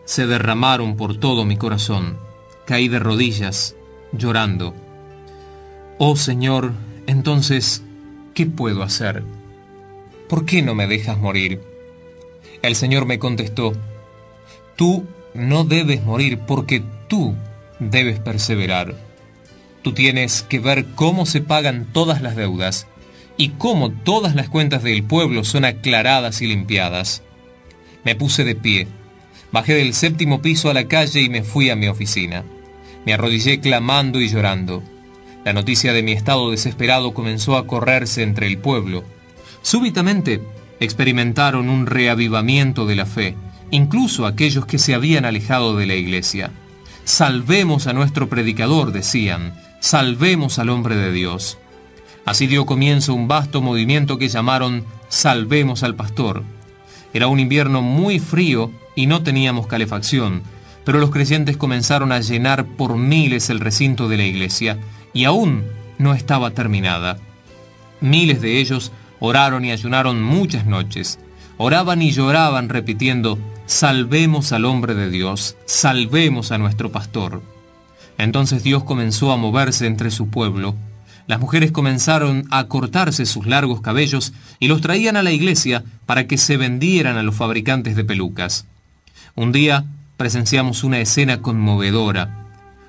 se derramaron por todo mi corazón. Caí de rodillas, llorando. Oh Señor, entonces, ¿qué puedo hacer? ¿por qué no me dejas morir? El Señor me contestó, tú no debes morir porque tú debes perseverar. Tú tienes que ver cómo se pagan todas las deudas y cómo todas las cuentas del pueblo son aclaradas y limpiadas. Me puse de pie, bajé del séptimo piso a la calle y me fui a mi oficina. Me arrodillé clamando y llorando. La noticia de mi estado desesperado comenzó a correrse entre el pueblo Súbitamente experimentaron un reavivamiento de la fe, incluso aquellos que se habían alejado de la iglesia. Salvemos a nuestro predicador, decían, salvemos al hombre de Dios. Así dio comienzo un vasto movimiento que llamaron Salvemos al pastor. Era un invierno muy frío y no teníamos calefacción, pero los creyentes comenzaron a llenar por miles el recinto de la iglesia y aún no estaba terminada. Miles de ellos Oraron y ayunaron muchas noches. Oraban y lloraban repitiendo, salvemos al hombre de Dios, salvemos a nuestro pastor. Entonces Dios comenzó a moverse entre su pueblo. Las mujeres comenzaron a cortarse sus largos cabellos y los traían a la iglesia para que se vendieran a los fabricantes de pelucas. Un día presenciamos una escena conmovedora.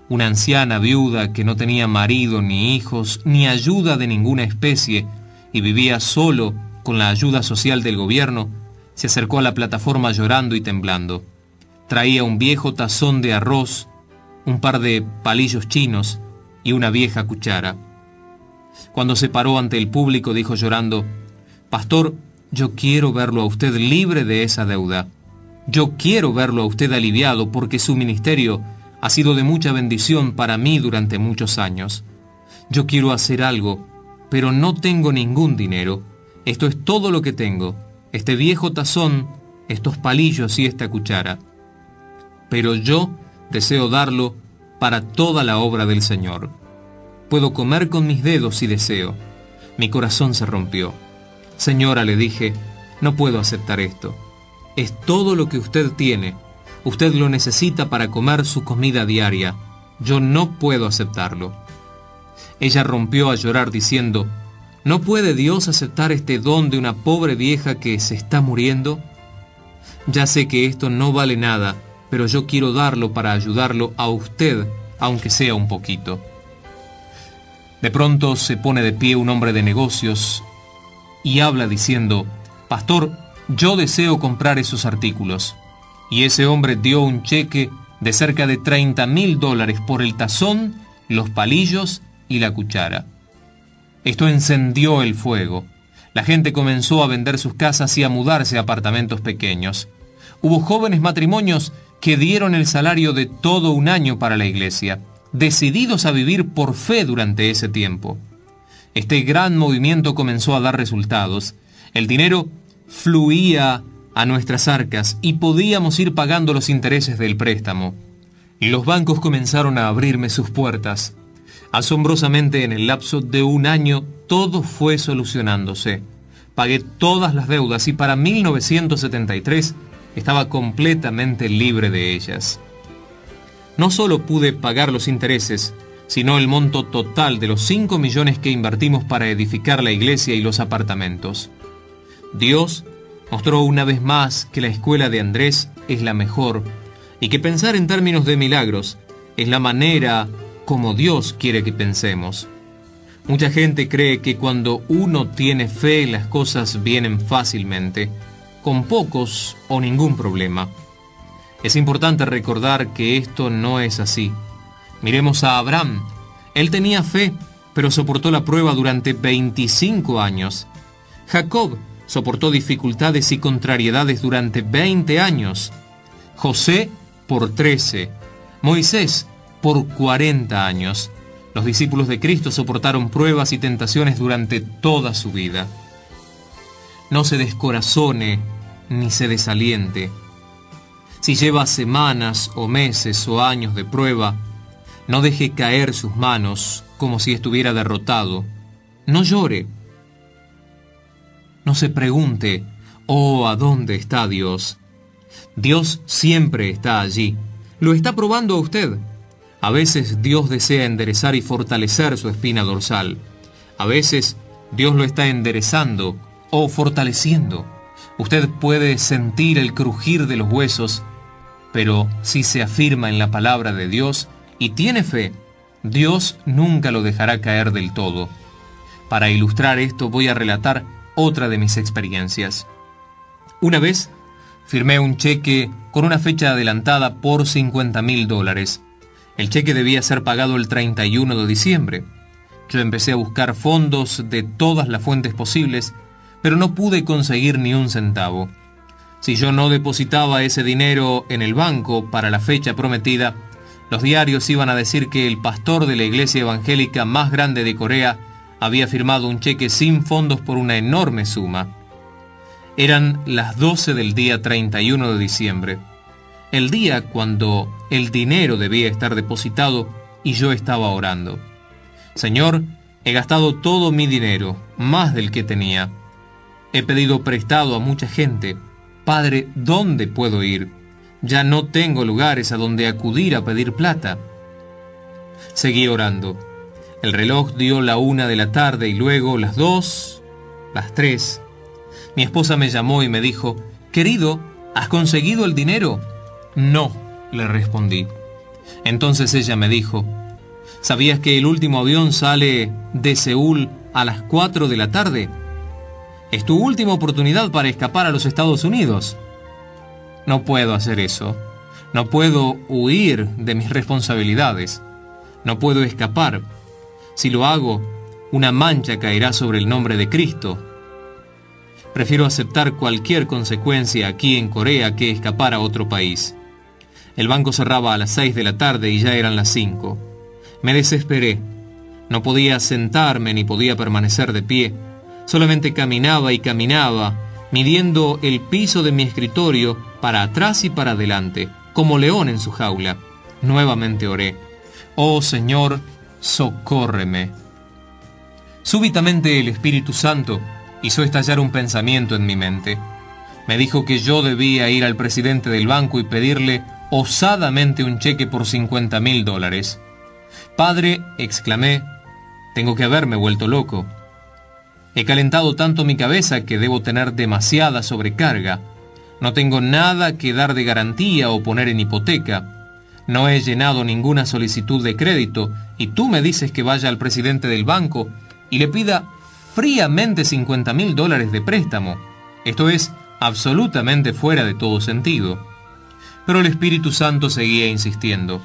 Una anciana viuda que no tenía marido ni hijos ni ayuda de ninguna especie y vivía solo con la ayuda social del gobierno, se acercó a la plataforma llorando y temblando. Traía un viejo tazón de arroz, un par de palillos chinos y una vieja cuchara. Cuando se paró ante el público dijo llorando, Pastor, yo quiero verlo a usted libre de esa deuda. Yo quiero verlo a usted aliviado porque su ministerio ha sido de mucha bendición para mí durante muchos años. Yo quiero hacer algo pero no tengo ningún dinero. Esto es todo lo que tengo, este viejo tazón, estos palillos y esta cuchara. Pero yo deseo darlo para toda la obra del Señor. Puedo comer con mis dedos si deseo. Mi corazón se rompió. Señora, le dije, no puedo aceptar esto. Es todo lo que usted tiene. Usted lo necesita para comer su comida diaria. Yo no puedo aceptarlo. Ella rompió a llorar diciendo, ¿No puede Dios aceptar este don de una pobre vieja que se está muriendo? Ya sé que esto no vale nada, pero yo quiero darlo para ayudarlo a usted, aunque sea un poquito. De pronto se pone de pie un hombre de negocios y habla diciendo, Pastor, yo deseo comprar esos artículos. Y ese hombre dio un cheque de cerca de 30 mil dólares por el tazón, los palillos y la cuchara. Esto encendió el fuego. La gente comenzó a vender sus casas y a mudarse a apartamentos pequeños. Hubo jóvenes matrimonios que dieron el salario de todo un año para la iglesia, decididos a vivir por fe durante ese tiempo. Este gran movimiento comenzó a dar resultados. El dinero fluía a nuestras arcas y podíamos ir pagando los intereses del préstamo. Los bancos comenzaron a abrirme sus puertas. Asombrosamente en el lapso de un año todo fue solucionándose. Pagué todas las deudas y para 1973 estaba completamente libre de ellas. No solo pude pagar los intereses, sino el monto total de los 5 millones que invertimos para edificar la iglesia y los apartamentos. Dios mostró una vez más que la escuela de Andrés es la mejor y que pensar en términos de milagros es la manera como Dios quiere que pensemos. Mucha gente cree que cuando uno tiene fe las cosas vienen fácilmente, con pocos o ningún problema. Es importante recordar que esto no es así. Miremos a Abraham. Él tenía fe, pero soportó la prueba durante 25 años. Jacob soportó dificultades y contrariedades durante 20 años. José por 13. Moisés por 40 años. Los discípulos de Cristo soportaron pruebas y tentaciones durante toda su vida. No se descorazone ni se desaliente. Si lleva semanas o meses o años de prueba, no deje caer sus manos como si estuviera derrotado. No llore. No se pregunte, oh, ¿a dónde está Dios? Dios siempre está allí. Lo está probando a usted. A veces Dios desea enderezar y fortalecer su espina dorsal. A veces Dios lo está enderezando o fortaleciendo. Usted puede sentir el crujir de los huesos, pero si se afirma en la palabra de Dios y tiene fe, Dios nunca lo dejará caer del todo. Para ilustrar esto voy a relatar otra de mis experiencias. Una vez firmé un cheque con una fecha adelantada por 50 mil dólares. El cheque debía ser pagado el 31 de diciembre. Yo empecé a buscar fondos de todas las fuentes posibles pero no pude conseguir ni un centavo. Si yo no depositaba ese dinero en el banco para la fecha prometida, los diarios iban a decir que el pastor de la iglesia evangélica más grande de Corea había firmado un cheque sin fondos por una enorme suma. Eran las 12 del día 31 de diciembre, el día cuando el dinero debía estar depositado y yo estaba orando. Señor, he gastado todo mi dinero, más del que tenía. He pedido prestado a mucha gente. Padre, ¿dónde puedo ir? Ya no tengo lugares a donde acudir a pedir plata. Seguí orando. El reloj dio la una de la tarde y luego las dos, las tres. Mi esposa me llamó y me dijo, Querido, ¿has conseguido el dinero? No, le respondí. Entonces ella me dijo, ¿sabías que el último avión sale de Seúl a las cuatro de la tarde? Es tu última oportunidad para escapar a los Estados Unidos. No puedo hacer eso. No puedo huir de mis responsabilidades. No puedo escapar. Si lo hago, una mancha caerá sobre el nombre de Cristo. Prefiero aceptar cualquier consecuencia aquí en Corea que escapar a otro país. El banco cerraba a las seis de la tarde y ya eran las cinco. Me desesperé. No podía sentarme ni podía permanecer de pie Solamente caminaba y caminaba, midiendo el piso de mi escritorio para atrás y para adelante, como león en su jaula. Nuevamente oré. Oh Señor, socórreme. Súbitamente el Espíritu Santo hizo estallar un pensamiento en mi mente. Me dijo que yo debía ir al presidente del banco y pedirle osadamente un cheque por 50 mil dólares. Padre, exclamé, tengo que haberme vuelto loco. He calentado tanto mi cabeza que debo tener demasiada sobrecarga. No tengo nada que dar de garantía o poner en hipoteca. No he llenado ninguna solicitud de crédito y tú me dices que vaya al presidente del banco y le pida fríamente 50 mil dólares de préstamo. Esto es absolutamente fuera de todo sentido. Pero el Espíritu Santo seguía insistiendo.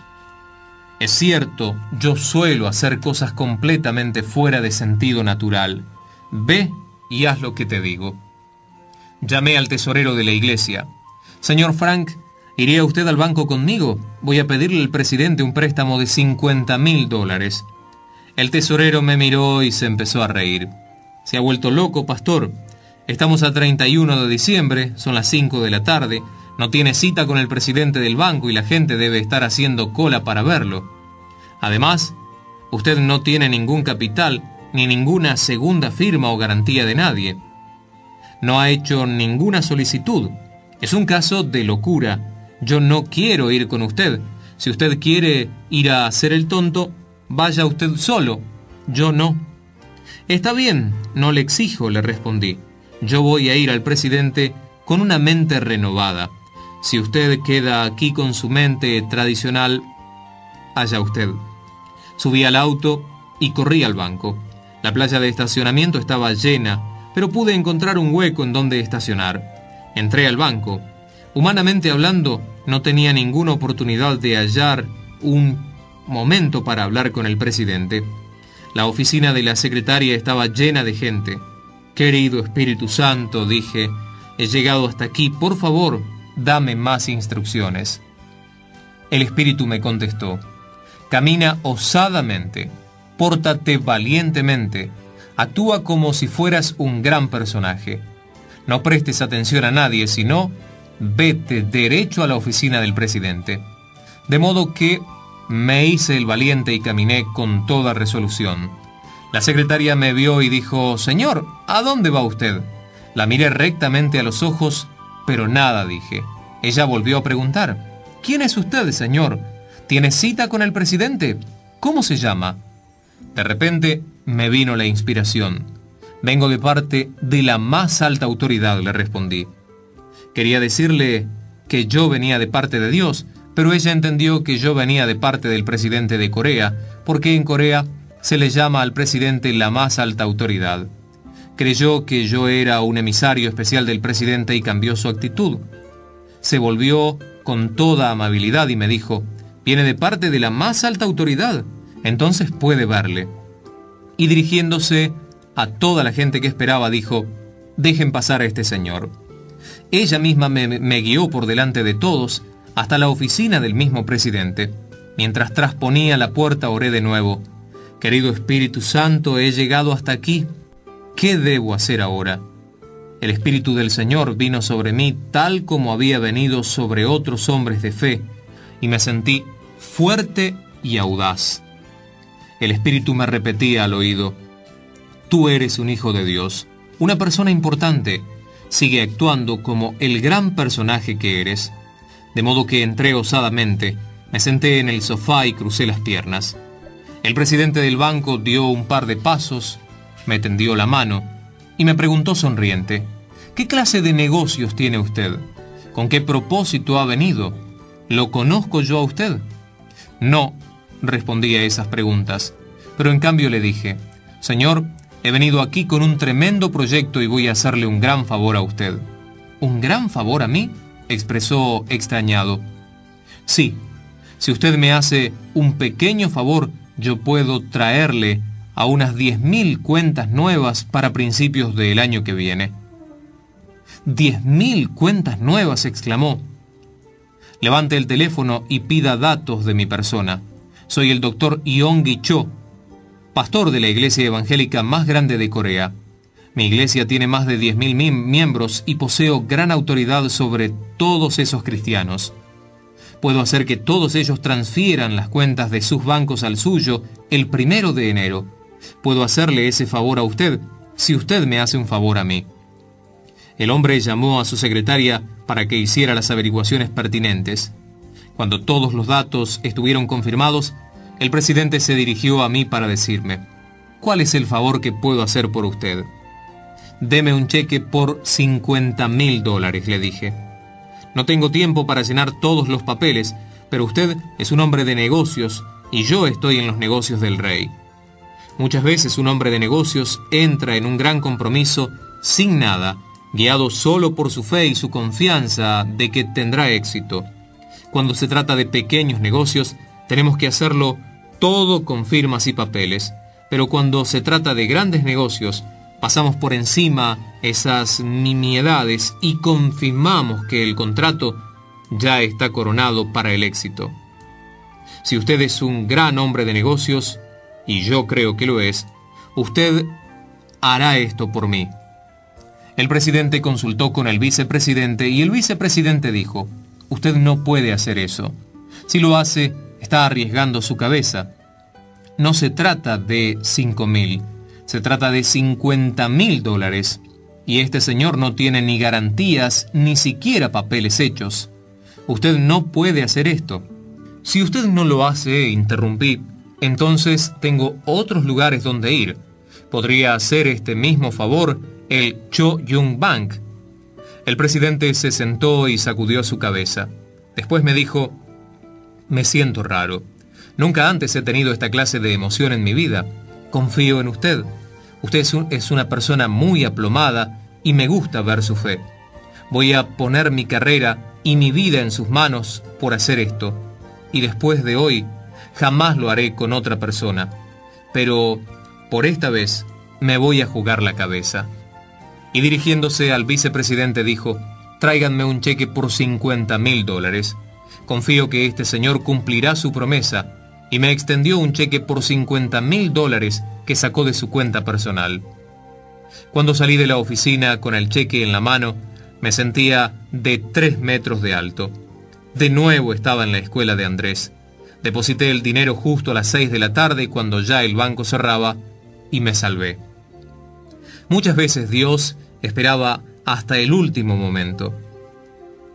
Es cierto, yo suelo hacer cosas completamente fuera de sentido natural. Ve y haz lo que te digo. Llamé al tesorero de la iglesia. Señor Frank, ¿iría usted al banco conmigo? Voy a pedirle al presidente un préstamo de 50 mil dólares. El tesorero me miró y se empezó a reír. Se ha vuelto loco, pastor. Estamos a 31 de diciembre, son las 5 de la tarde, no tiene cita con el presidente del banco y la gente debe estar haciendo cola para verlo. Además, usted no tiene ningún capital ni ninguna segunda firma o garantía de nadie. No ha hecho ninguna solicitud. Es un caso de locura. Yo no quiero ir con usted. Si usted quiere ir a hacer el tonto, vaya usted solo, yo no. Está bien, no le exijo, le respondí. Yo voy a ir al presidente con una mente renovada. Si usted queda aquí con su mente tradicional, allá usted. Subí al auto y corrí al banco. La playa de estacionamiento estaba llena, pero pude encontrar un hueco en donde estacionar. Entré al banco. Humanamente hablando, no tenía ninguna oportunidad de hallar un momento para hablar con el presidente. La oficina de la secretaria estaba llena de gente. Querido Espíritu Santo, dije, he llegado hasta aquí, por favor, dame más instrucciones. El Espíritu me contestó, camina osadamente, pórtate valientemente, actúa como si fueras un gran personaje. No prestes atención a nadie, sino vete derecho a la oficina del presidente. De modo que me hice el valiente y caminé con toda resolución. La secretaria me vio y dijo, Señor, ¿a dónde va usted? La miré rectamente a los ojos, pero nada dije. Ella volvió a preguntar, ¿quién es usted, señor? ¿Tiene cita con el presidente? ¿Cómo se llama? De repente me vino la inspiración. Vengo de parte de la más alta autoridad, le respondí. Quería decirle que yo venía de parte de Dios, pero ella entendió que yo venía de parte del presidente de Corea, porque en Corea se le llama al presidente la más alta autoridad. Creyó que yo era un emisario especial del presidente y cambió su actitud. Se volvió con toda amabilidad y me dijo, viene de parte de la más alta autoridad, entonces puede verle. Y dirigiéndose a toda la gente que esperaba, dijo, dejen pasar a este señor. Ella misma me, guió por delante de todos hasta la oficina del mismo presidente. Mientras trasponía la puerta oré de nuevo. Querido Espíritu Santo, he llegado hasta aquí. ¿Qué debo hacer ahora? El Espíritu del Señor vino sobre mí tal como había venido sobre otros hombres de fe, y me sentí fuerte y audaz. El Espíritu me repetía al oído, Tú eres un hijo de Dios, una persona importante, sigue actuando como el gran personaje que eres de modo que entré osadamente, me senté en el sofá y crucé las piernas. El presidente del banco dio un par de pasos, me tendió la mano y me preguntó sonriente, ¿qué clase de negocios tiene usted? ¿Con qué propósito ha venido? ¿Lo conozco yo a usted? No, respondí a esas preguntas, pero en cambio le dije, Señor, he venido aquí con un tremendo proyecto y voy a hacerle un gran favor a usted. ¿Un gran favor a mí? expresó extrañado. Sí, si usted me hace un pequeño favor, yo puedo traerle a unas diez mil cuentas nuevas para principios del año que viene. ¡Diez mil cuentas nuevas! exclamó. Levante el teléfono y pida datos de mi persona. Soy el doctor Yonggi Cho, pastor de la iglesia evangélica más grande de Corea. Mi iglesia tiene más de 10.000 miembros y poseo gran autoridad sobre todos esos cristianos. Puedo hacer que todos ellos transfieran las cuentas de sus bancos al suyo el primero de enero. Puedo hacerle ese favor a usted si usted me hace un favor a mí. El hombre llamó a su secretaria para que hiciera las averiguaciones pertinentes. Cuando todos los datos estuvieron confirmados, el presidente se dirigió a mí para decirme, ¿cuál es el favor que puedo hacer por usted? Deme un cheque por 50 mil dólares, le dije. No tengo tiempo para llenar todos los papeles, pero usted es un hombre de negocios y yo estoy en los negocios del rey. Muchas veces un hombre de negocios entra en un gran compromiso sin nada, guiado solo por su fe y su confianza de que tendrá éxito. Cuando se trata de pequeños negocios, tenemos que hacerlo todo con firmas y papeles, pero cuando se trata de grandes negocios, pasamos por encima esas nimiedades y confirmamos que el contrato ya está coronado para el éxito. Si usted es un gran hombre de negocios, y yo creo que lo es, usted hará esto por mí. El presidente consultó con el vicepresidente y el vicepresidente dijo, usted no puede hacer eso. Si lo hace, está arriesgando su cabeza. No se trata de cinco mil, se trata de 50 mil dólares y este señor no tiene ni garantías ni siquiera papeles hechos. Usted no puede hacer esto. Si usted no lo hace, interrumpí, entonces tengo otros lugares donde ir. Podría hacer este mismo favor el Cho Yung Bank. El presidente se sentó y sacudió su cabeza. Después me dijo, me siento raro. Nunca antes he tenido esta clase de emoción en mi vida. Confío en usted. Usted es, una persona muy aplomada y me gusta ver su fe. Voy a poner mi carrera y mi vida en sus manos por hacer esto. Y después de hoy, jamás lo haré con otra persona. Pero, por esta vez, me voy a jugar la cabeza. Y dirigiéndose al vicepresidente dijo, tráiganme un cheque por 50 mil dólares. Confío que este señor cumplirá su promesa y me extendió un cheque por 50 mil dólares que sacó de su cuenta personal. Cuando salí de la oficina con el cheque en la mano, me sentía de tres metros de alto. De nuevo estaba en la escuela de Andrés. Deposité el dinero justo a las seis de la tarde cuando ya el banco cerraba y me salvé. Muchas veces Dios esperaba hasta el último momento.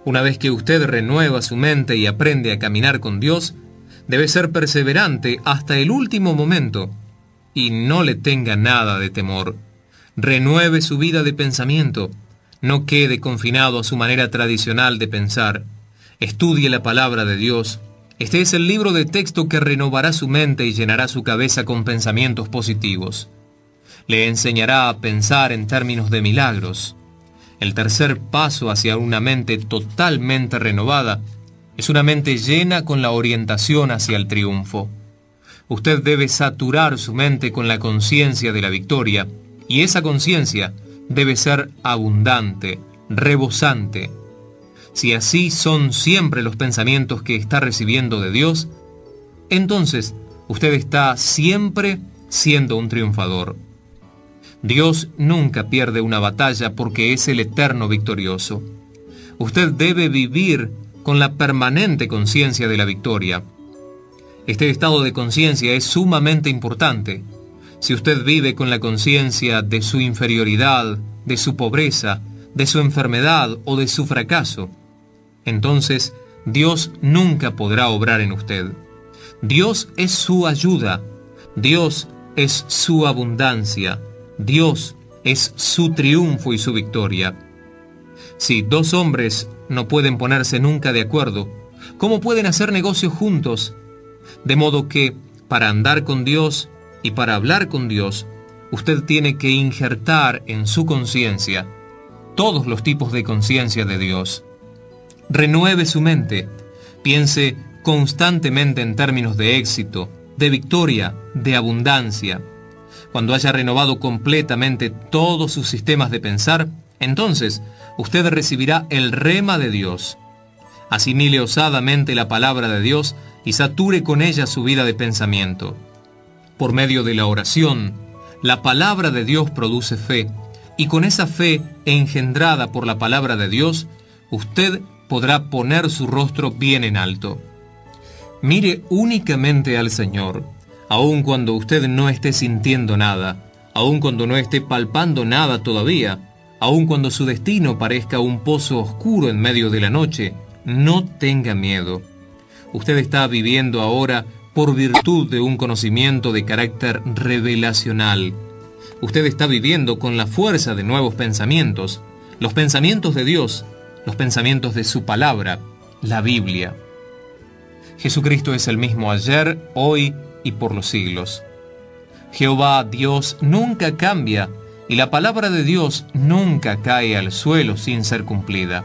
Una vez que usted renueva su mente y aprende a caminar con Dios, debe ser perseverante hasta el último momento y no le tenga nada de temor. Renueve su vida de pensamiento, no quede confinado a su manera tradicional de pensar. Estudie la palabra de Dios. Este es el libro de texto que renovará su mente y llenará su cabeza con pensamientos positivos. Le enseñará a pensar en términos de milagros. El tercer paso hacia una mente totalmente renovada es una mente llena con la orientación hacia el triunfo. Usted debe saturar su mente con la conciencia de la victoria, y esa conciencia debe ser abundante, rebosante. Si así son siempre los pensamientos que está recibiendo de Dios, entonces usted está siempre siendo un triunfador. Dios nunca pierde una batalla porque es el eterno victorioso. Usted debe vivir con la permanente conciencia de la victoria. Este estado de conciencia es sumamente importante. Si usted vive con la conciencia de su inferioridad, de su pobreza, de su enfermedad o de su fracaso, entonces Dios nunca podrá obrar en usted. Dios es su ayuda, Dios es su abundancia, Dios es su triunfo y su victoria. Si dos hombres no pueden ponerse nunca de acuerdo, ¿cómo pueden hacer negocios juntos? De modo que, para andar con Dios y para hablar con Dios, usted tiene que injertar en su conciencia todos los tipos de conciencia de Dios. Renueve su mente, piense constantemente en términos de éxito, de victoria, de abundancia, cuando haya renovado completamente todos sus sistemas de pensar, entonces usted recibirá el rema de Dios. Asimile osadamente la palabra de Dios y sature con ella su vida de pensamiento. Por medio de la oración, la palabra de Dios produce fe, y con esa fe engendrada por la palabra de Dios, usted podrá poner su rostro bien en alto. Mire únicamente al Señor aun cuando usted no esté sintiendo nada, aun cuando no esté palpando nada todavía, aun cuando su destino parezca un pozo oscuro en medio de la noche, no tenga miedo. Usted está viviendo ahora por virtud de un conocimiento de carácter revelacional. Usted está viviendo con la fuerza de nuevos pensamientos, los pensamientos de Dios, los pensamientos de su palabra, la Biblia. Jesucristo es el mismo ayer, hoy y por los siglos. Jehová Dios nunca cambia y la palabra de Dios nunca cae al suelo sin ser cumplida.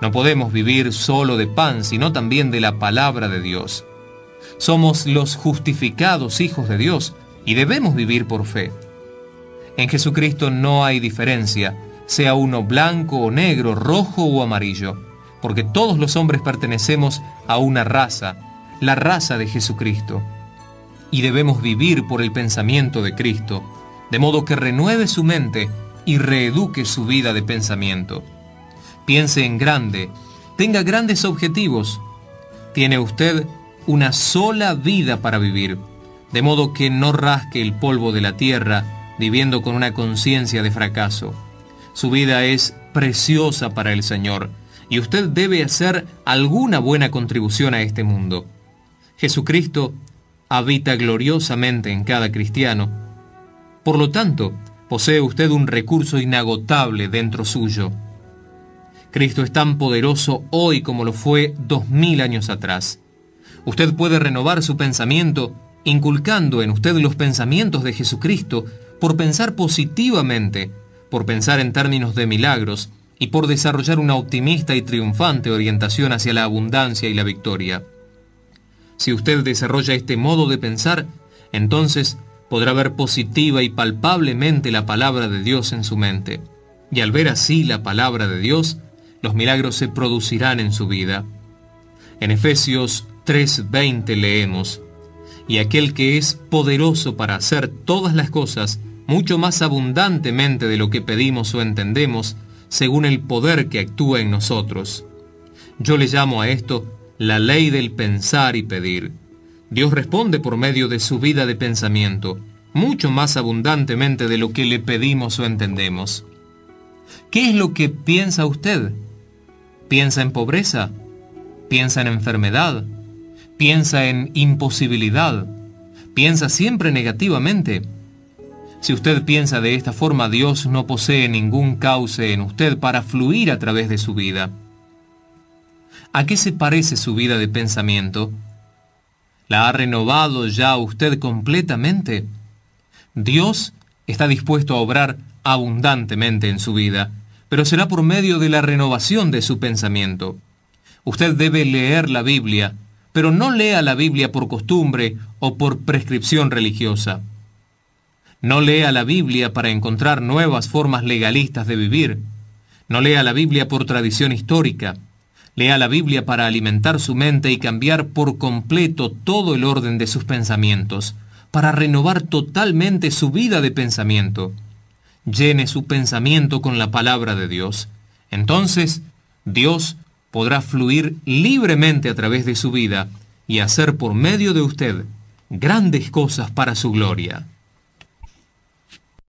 No podemos vivir solo de pan, sino también de la palabra de Dios. Somos los justificados hijos de Dios y debemos vivir por fe. En Jesucristo no hay diferencia, sea uno blanco o negro, rojo o amarillo, porque todos los hombres pertenecemos a una raza, la raza de Jesucristo. Y debemos vivir por el pensamiento de Cristo, de modo que renueve su mente y reeduque su vida de pensamiento. Piense en grande, tenga grandes objetivos. Tiene usted una sola vida para vivir, de modo que no rasque el polvo de la tierra viviendo con una conciencia de fracaso. Su vida es preciosa para el Señor y usted debe hacer alguna buena contribución a este mundo. Jesucristo habita gloriosamente en cada cristiano. Por lo tanto, posee usted un recurso inagotable dentro suyo. Cristo es tan poderoso hoy como lo fue dos mil años atrás. Usted puede renovar su pensamiento inculcando en usted los pensamientos de Jesucristo por pensar positivamente, por pensar en términos de milagros y por desarrollar una optimista y triunfante orientación hacia la abundancia y la victoria. Si usted desarrolla este modo de pensar, entonces podrá ver positiva y palpablemente la palabra de Dios en su mente. Y al ver así la palabra de Dios, los milagros se producirán en su vida. En Efesios 3:20 leemos, Y aquel que es poderoso para hacer todas las cosas, mucho más abundantemente de lo que pedimos o entendemos, según el poder que actúa en nosotros. Yo le llamo a esto la ley del pensar y pedir. Dios responde por medio de su vida de pensamiento, mucho más abundantemente de lo que le pedimos o entendemos. ¿Qué es lo que piensa usted? ¿Piensa en pobreza? ¿Piensa en enfermedad? ¿Piensa en imposibilidad? ¿Piensa siempre negativamente? Si usted piensa de esta forma, Dios no posee ningún cauce en usted para fluir a través de su vida. ¿A qué se parece su vida de pensamiento? ¿La ha renovado ya usted completamente? Dios está dispuesto a obrar abundantemente en su vida, pero será por medio de la renovación de su pensamiento. Usted debe leer la Biblia, pero no lea la Biblia por costumbre o por prescripción religiosa. No lea la Biblia para encontrar nuevas formas legalistas de vivir. No lea la Biblia por tradición histórica. Lea la Biblia para alimentar su mente y cambiar por completo todo el orden de sus pensamientos, para renovar totalmente su vida de pensamiento. Llene su pensamiento con la palabra de Dios. Entonces, Dios podrá fluir libremente a través de su vida y hacer por medio de usted grandes cosas para su gloria.